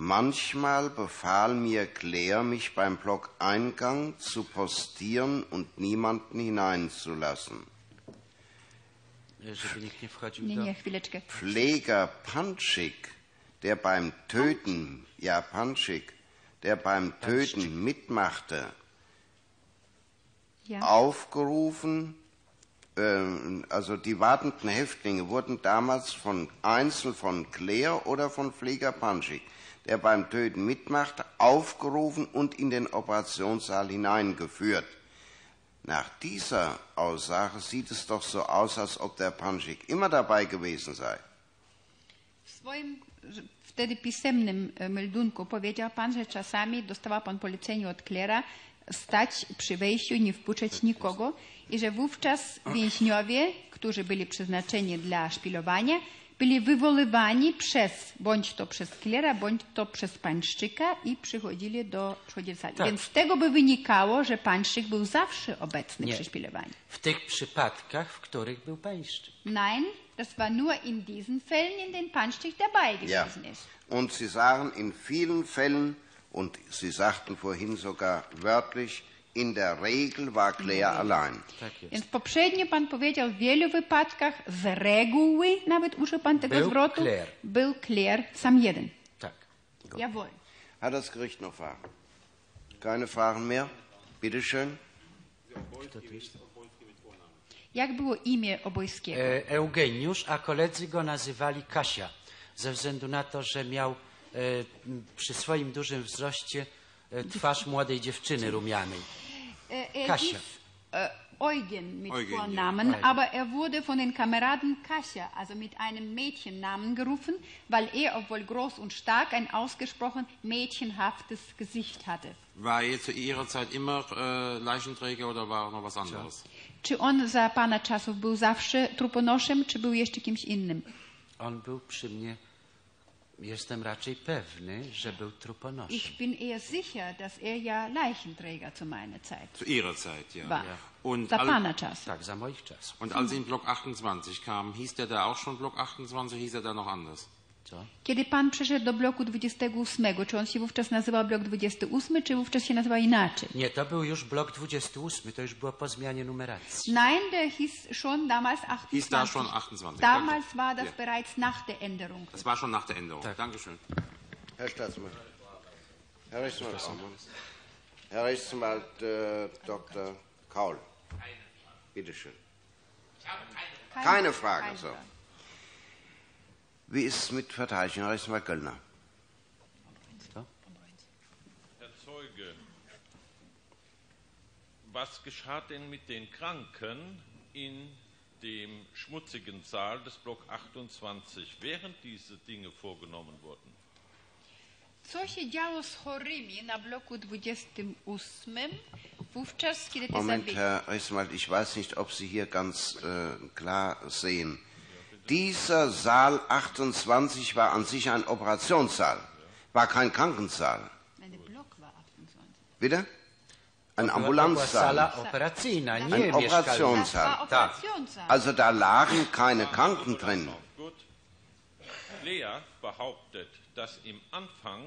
manchmal befahl mir Claire, mich beim Blockeingang zu postieren und niemanden hineinzulassen. Pfleger Panschik, der beim Töten, ja Panschik, der beim Töten mitmachte, Ja. aufgerufen, ähm, also die wartenden Häftlinge wurden damals von einzeln von Claire oder von Pfleger Panschik, der beim Töten mitmachte, aufgerufen und in den Operationssaal hineingeführt. Nach dieser Aussage sieht es doch so aus, als ob der Panschik immer dabei gewesen sei. Swoim wtedy pisemnym meldunku powiedział pan, że czasami dostawał pan polecenie od klera stać przy wejściu, nie wpuszczać nikogo i że wówczas więźniowie, którzy byli przeznaczeni dla szpilowania, byli wywoływani przez, bądź to przez klera, bądź to przez pańszczyka i przychodzili do, sali. Tak. Więc z tego by wynikało, że pańszczyk był zawsze obecny Nie. przy szpilowaniu. W tych przypadkach, w których był pańszczyk. Nein, das war nur in diesen Fällen, in denen Pańszczyk dabei Ja. gewesen ist. Und Sie sagen in vielen Fällen, und Sie sagten vorhin sogar wörtlich, in der Regel war Claire allein. Tak jest. Więc poprzednio pan powiedział w wielu wypadkach, z reguły, nawet użył pan tego Był zwrotu, Claire. był Claire sam jeden. Tak. Jawohl. Hat das Gericht noch Fragen? Keine Fragen mehr? Bitte schön. Jak było imię obojskiego? E, Eugeniusz, a koledzy go nazywali Kasia, ze względu na to, że miał e, przy swoim dużym wzroście twarz młodej dziewczyny rumianej. Äh, er Kasia. Eugen mit Eugen, ja. Vornamen, Eugen. aber er wurde von den Kameraden Kasia, also mit einem Mädchennamen gerufen, weil er, obwohl groß und stark, ein ausgesprochen mädchenhaftes Gesicht hatte. War er zu Ihrer Zeit immer äh, Leichenträger oder war noch was anderes? Czy on za pana czasów był zawsze truponoszem, czy był jeszcze kimś innym? On był przy mnie, jestem raczej pewny, że był truponoszem. Ich bin eher sicher, dass er ja Leichenträger zu meiner Zeit Zu Ihrer Zeit, ja. war. Und, Za al- pana czasów. Tak, za moich czasów. und als Sie in Block 28 kamen, hieß der da auch schon Block 28, hieß er da noch anders? Co? Kiedy pan przeszedł do bloku 28, czy on się wówczas nazywał blok 28, czy wówczas się nazywał inaczej? Nie, to był już blok 28, to już było po zmianie numeracji. Nein, der hieß schon damals 28. Hieß da schon 28. Damals Danke. war das Ja. bereits nach der Änderung. Das war schon nach der Änderung. Tak. Dankeschön. Herr Staatsmann. Herr Rechtsanwalt. Herr Rechtsanwalt äh, Dr. Kaul. Bitte schön. Keine Frage, keine so. Wie ist es mit Verteidigung? Herr Rechtsanwalt Göllner. Co? Herr Zeuge, was geschah denn mit den Kranken in dem schmutzigen Saal des Block 28, während diese Dinge vorgenommen wurden? Co się działo z chorymi na bloku 28, wówczas, kiedy te Moment. Herr Rechtsanwalt, ich weiß nicht, ob Sie hier ganz äh, klar sehen. Dieser Saal 28 war an sich ein Operationssaal, war kein Krankensaal. Nein, der Block war 28. Bitte? Ein Ambulanzsaal. Ein Operationssaal. Also da lagen keine Kranken drin. Lea behauptet, dass im Anfang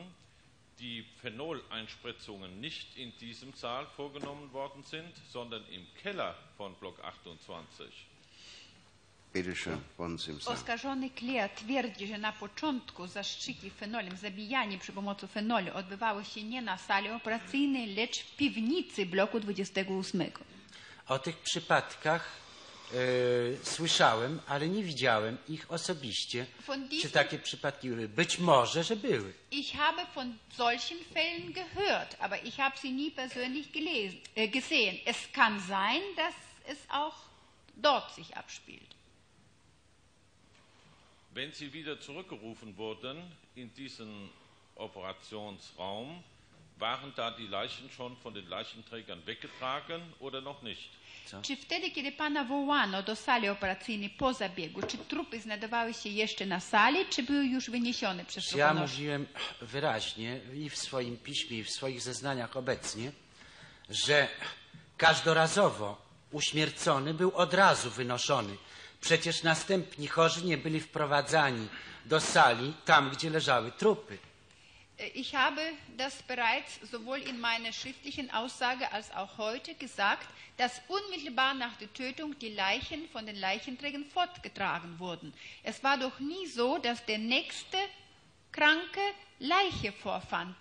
die Phenoleinspritzungen nicht in diesem Saal vorgenommen worden sind, sondern im Keller von Block 28. Oskarżony Claire twierdzi, że na początku zastrzyki fenolem, zabijanie przy pomocy fenolu odbywało się nie na sali operacyjnej, lecz w piwnicy bloku 28. O tych przypadkach e, słyszałem, ale nie widziałem ich osobiście. Von Czy diesen- takie przypadki były? Być może, że były. Ich habe von solchen Fällen gehört, aber ich habe sie nie persönlich gelesen, äh, gesehen. Es kann sein, dass es auch dort sich abspielt. Wenn Sie wieder zurückgerufen wurden in diesen Operationsraum, waren da die Leichen schon von den Leichenträgern weggetragen oder noch nicht? Czy wtedy, kiedy pana wołano do sali operacyjnej po zabiegu, czy trupy znajdowały się jeszcze na sali, czy były już wyniesione przez Ja mówiłem wyraźnie i w swoim piśmie, i w swoich zeznaniach obecnie, że każdorazowo uśmiercony był od razu wynoszony. Przecież następni chorzy nie byli wprowadzani do sali, tam gdzie leżały trupy. Ich habe das bereits sowohl in meiner schriftlichen Aussage als auch heute gesagt, dass unmittelbar nach der Tötung die Leichen von den Leichenträgern fortgetragen wurden. Es war doch nie so, dass der nächste Kranke Leiche vorfand,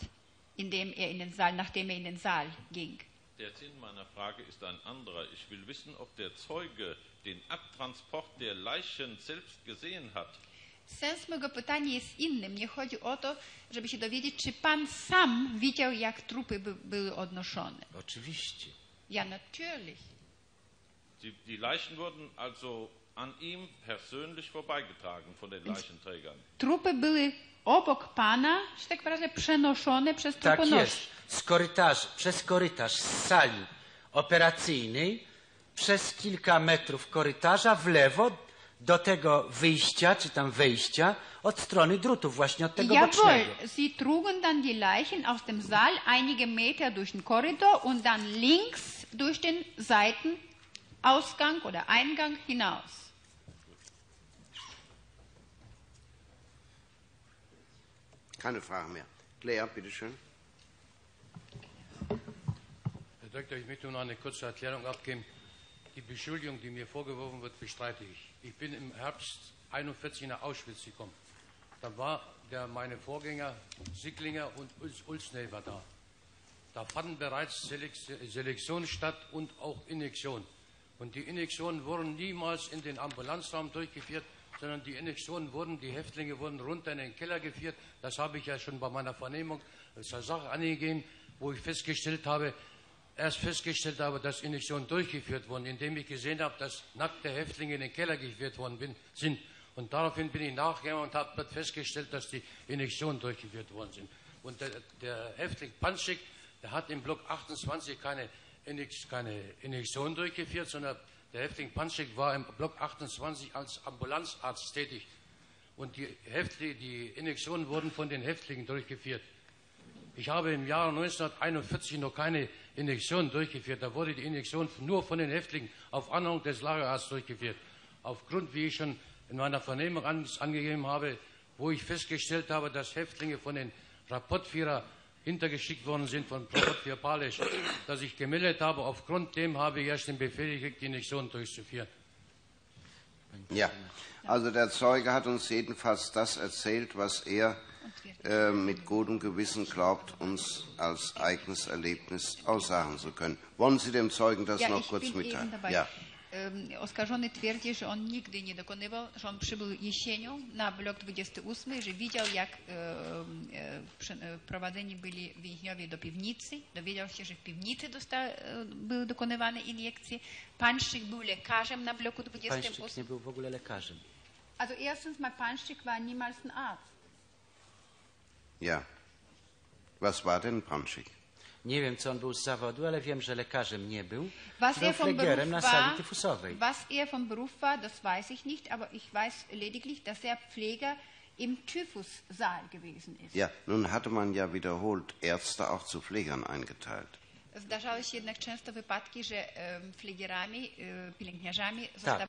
indem er in den Saal, nachdem er in den Saal ging. Der Sinn meiner Frage ist ein anderer. Ich will wissen, ob der Zeuge den Abtransport der Leichen selbst gesehen hat. Sens mojego pytania jest inny. Mnie chodzi o to, żeby się dowiedzieć, czy pan sam widział, jak trupy by, były odnoszone. Oczywiście. Ja, natürlich. Die, die Leichen wurden also an ihm persönlich vorbeigetragen von den Leichenträgern. Trupy były obok pana, że tak wyrażę, przenoszone przez Tak truponoszy. jest. Z korytarza, przez korytarz z sali operacyjnej, przez kilka metrów korytarza w lewo do tego wyjścia, czy tam wejścia, od strony drutów, właśnie od tego Jawohl, bocznego. sie trugen dann die Leichen aus dem Saal einige Meter durch den Korridor und dann links durch den Seitenausgang oder Eingang hinaus. Keine Frage mehr. Claire, bitteschön. Herr Doktor, ich möchte nur eine kurze Erklärung abgeben. Die Beschuldigung, die mir vorgeworfen wird, bestreite ich. Ich bin im Herbst 41 nach Auschwitz gekommen. Da war der, meine Vorgänger Sicklinger und Uls- Ulsney war da. Da fanden bereits Selek- Selektion statt und auch Injektion. Und die Injektionen wurden niemals in den Ambulanzraum durchgeführt, sondern die Injektionen wurden, die Häftlinge wurden runter in den Keller geführt. Das habe ich ja schon bei meiner Vernehmung zur Sache angegeben, wo ich festgestellt habe, erst festgestellt habe, dass Injektionen durchgeführt wurden, indem ich gesehen habe, dass nackte Häftlinge in den Keller geführt worden bin, sind. Und daraufhin bin ich nachgegangen und habe festgestellt, dass die Injektionen durchgeführt worden sind. Und der, der Häftling Panschik, der hat im Block 28 keine, keine Injektion durchgeführt, sondern der Häftling Panschik war im Block 28 als Ambulanzarzt tätig. Und die, Häftlinge, die Injektionen wurden von den Häftlingen durchgeführt. Ich habe im Jahr 1941 noch keine Injektion durchgeführt. Da wurde die Injektion nur von den Häftlingen auf Anhang des Lagerarztes durchgeführt. Aufgrund, wie ich schon in meiner Vernehmung an, angegeben habe, wo ich festgestellt habe, dass Häftlinge von den Rapportführer hintergeschickt worden sind, von Rapportführer Palisch, dass ich gemeldet habe. Aufgrund dem habe ich erst den Befehl gekriegt, die Injektion durchzuführen. Ja, also der Zeuge hat uns jedenfalls das erzählt, was er äh, mit gutem Gewissen glaubt, uns als eigenes Erlebnis aussagen zu können. Wollen Sie dem Zeugen das Ja, noch kurz mitteilen? Ja. Em, Oskarżony twierdzi, że on nigdy nie dokonywał, że on przybył jesienią na blok 28 i że widział, jak e, e, e, prowadzeni byli więźniowie do piwnicy. Dowiedział się, że w piwnicy dosta, były dokonywane injekcje. Pańszczyk był lekarzem na bloku Pańszczyk 28. nie był w ogóle lekarzem. Also erstens mal, Pańszczyk war niemals ein Arzt. Ja. Was war denn Pramschick? Nie wiem, co on był z zawodu, ale wiem, że lekarzem nie był. Was er von Beruf na sali war, tyfusowej. was er von Beruf war, das weiß ich nicht, aber ich weiß lediglich, dass er Pfleger im Typhussaal gewesen ist. Ja, nun hatte man ja wiederholt Ärzte auch zu Pflegern eingeteilt. Zdarzały się jednak często wypadki, że em, flegierami, e, pielęgniarzami zostawali.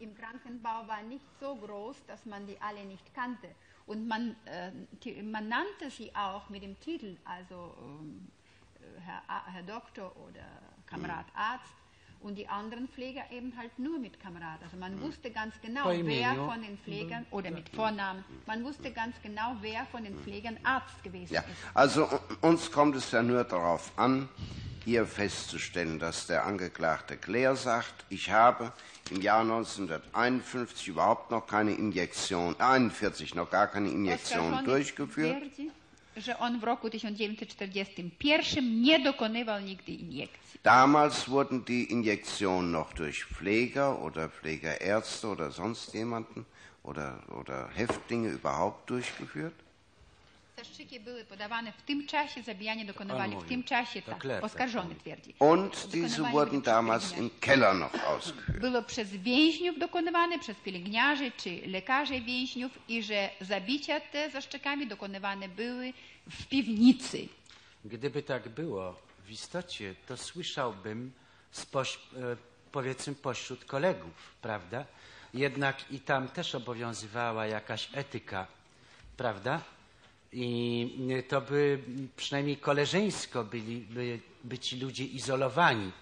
Im Krankenbau war nicht so groß, dass man die alle nicht kannte. Und man, äh, man nannte sie auch mit dem Titel, also ähm, äh, Herr, Herr Doktor oder Kamerad Arzt. Und die anderen Pfleger eben halt nur mit Kamerad. Also man wusste ganz genau, wer von den Pflegern, oder mit Vornamen, man wusste ganz genau, wer von den Pflegern Arzt gewesen Ja, ist. also uns kommt es ja nur darauf an, hier festzustellen, dass der Angeklagte Claire sagt, ich habe im Jahr 1951 überhaupt noch keine Injektion, 41 noch gar keine Injektion durchgeführt. twierdzi, że on w roku 1941 nie dokonywał nigdy iniekcji. Damals wurden die Injektionen noch durch Pfleger oder Pflegerärzte oder sonst jemanden oder, oder Häftlinge überhaupt durchgeführt. Zastrzyki były podawane w tym czasie, zabijanie dokonywali On w tym czasie, tak, oskarżony twierdzi. Und diese wurden damals im Keller noch ausgeführt. Było przez więźniów dokonywane, przez pielęgniarzy czy lekarzy więźniów i że zabicia te zaszczekami dokonywane były w piwnicy. Gdyby tak było w istocie, to słyszałbym spoś, e, powiedzmy pośród kolegów, prawda? Jednak i tam też obowiązywała jakaś etyka, prawda? I to by przynajmniej koleżeńsko byli, by, by ci ludzie izolowani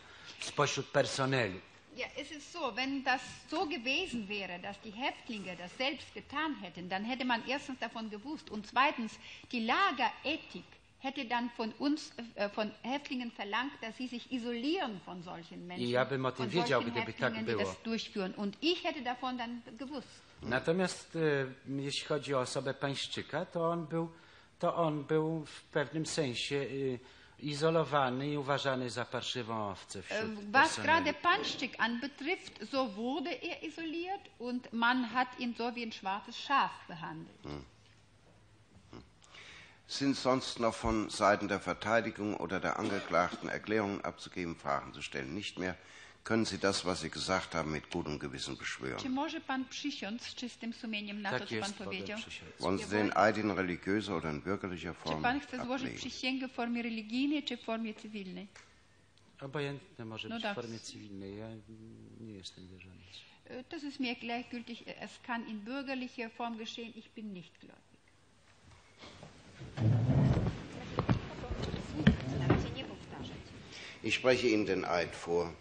spośród personelu. Ja, es ist so, wenn das so gewesen wäre, dass die Häftlinge das selbst getan hätten, dann hätte man erstens davon gewusst und zweitens die Lagerethik hätte dann von uns, äh, von Häftlingen verlangt, dass sie sich isolieren von solchen Menschen. Ja bym o tym von wiedział, solchen gdyby tak Häftlingen, die było. das durchführen. Und ich hätte davon dann gewusst. Natomiast e, jeśli chodzi o osobę pańszczyka, to on był, to on był w pewnym sensie e, izolowany i uważany za parszywą owcę Äh, wśród Was personelu. gerade Panschik anbetrifft, so wurde er isoliert und man hat ihn so wie ein schwarzes Schaf behandelt. Sind sonst noch von Seiten der Verteidigung oder der Angeklagten Erklärungen abzugeben, Fragen zu stellen? Nicht mehr. Können Sie das, was Sie gesagt haben, mit gutem Gewissen Czy beschwören? może pan przysiąc z czystym sumieniem na to, Tak co pan jest, mogę powiedział? przysiąc. Wollen Sie den Eid in religiöser oder in bürgerlicher Czy Form pan chce złożyć ablegen? przysięgę w formie religijnej czy w formie cywilnej? Obojętne może No być w formie cywilnej. Ja nie jestem wierzący. Äh, Das ist mir gleichgültig. Es kann in bürgerlicher Form geschehen. Ich bin nicht gläubig. Ich spreche Ihnen den Eid vor.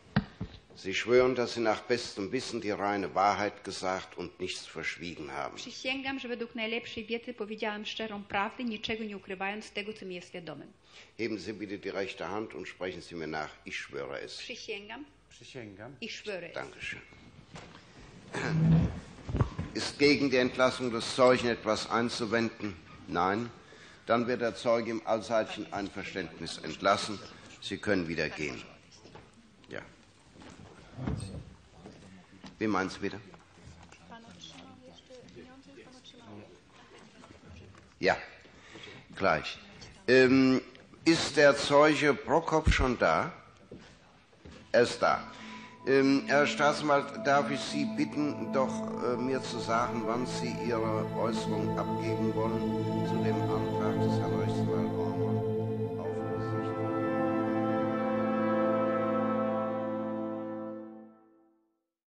Sie schwören, dass Sie nach bestem Wissen die reine Wahrheit gesagt und nichts verschwiegen haben. Przysięgam, że według najlepszej wiedzy powiedziałem szczerą prawdę, niczego nie ukrywając tego, co mi jest wiadomym. Heben Sie bitte die rechte Hand und sprechen Sie mir nach. Ich schwöre es. Przysięgam, Przysięgam. ich schwöre es. Dankeschön. Ist gegen die Entlassung des Zeugen etwas einzuwenden? Nein. Dann wird der Zeuge im allseitigen Einverständnis entlassen. Sie können wieder gehen. Ja. Wie meinen Sie bitte? Ja, gleich. Ähm, ist der Zeuge Prokop schon da? Er ist da. Ähm, Herr Staatsanwalt, darf ich Sie bitten, doch äh, mir zu sagen, wann Sie Ihre Äußerung abgeben wollen zu dem Antrag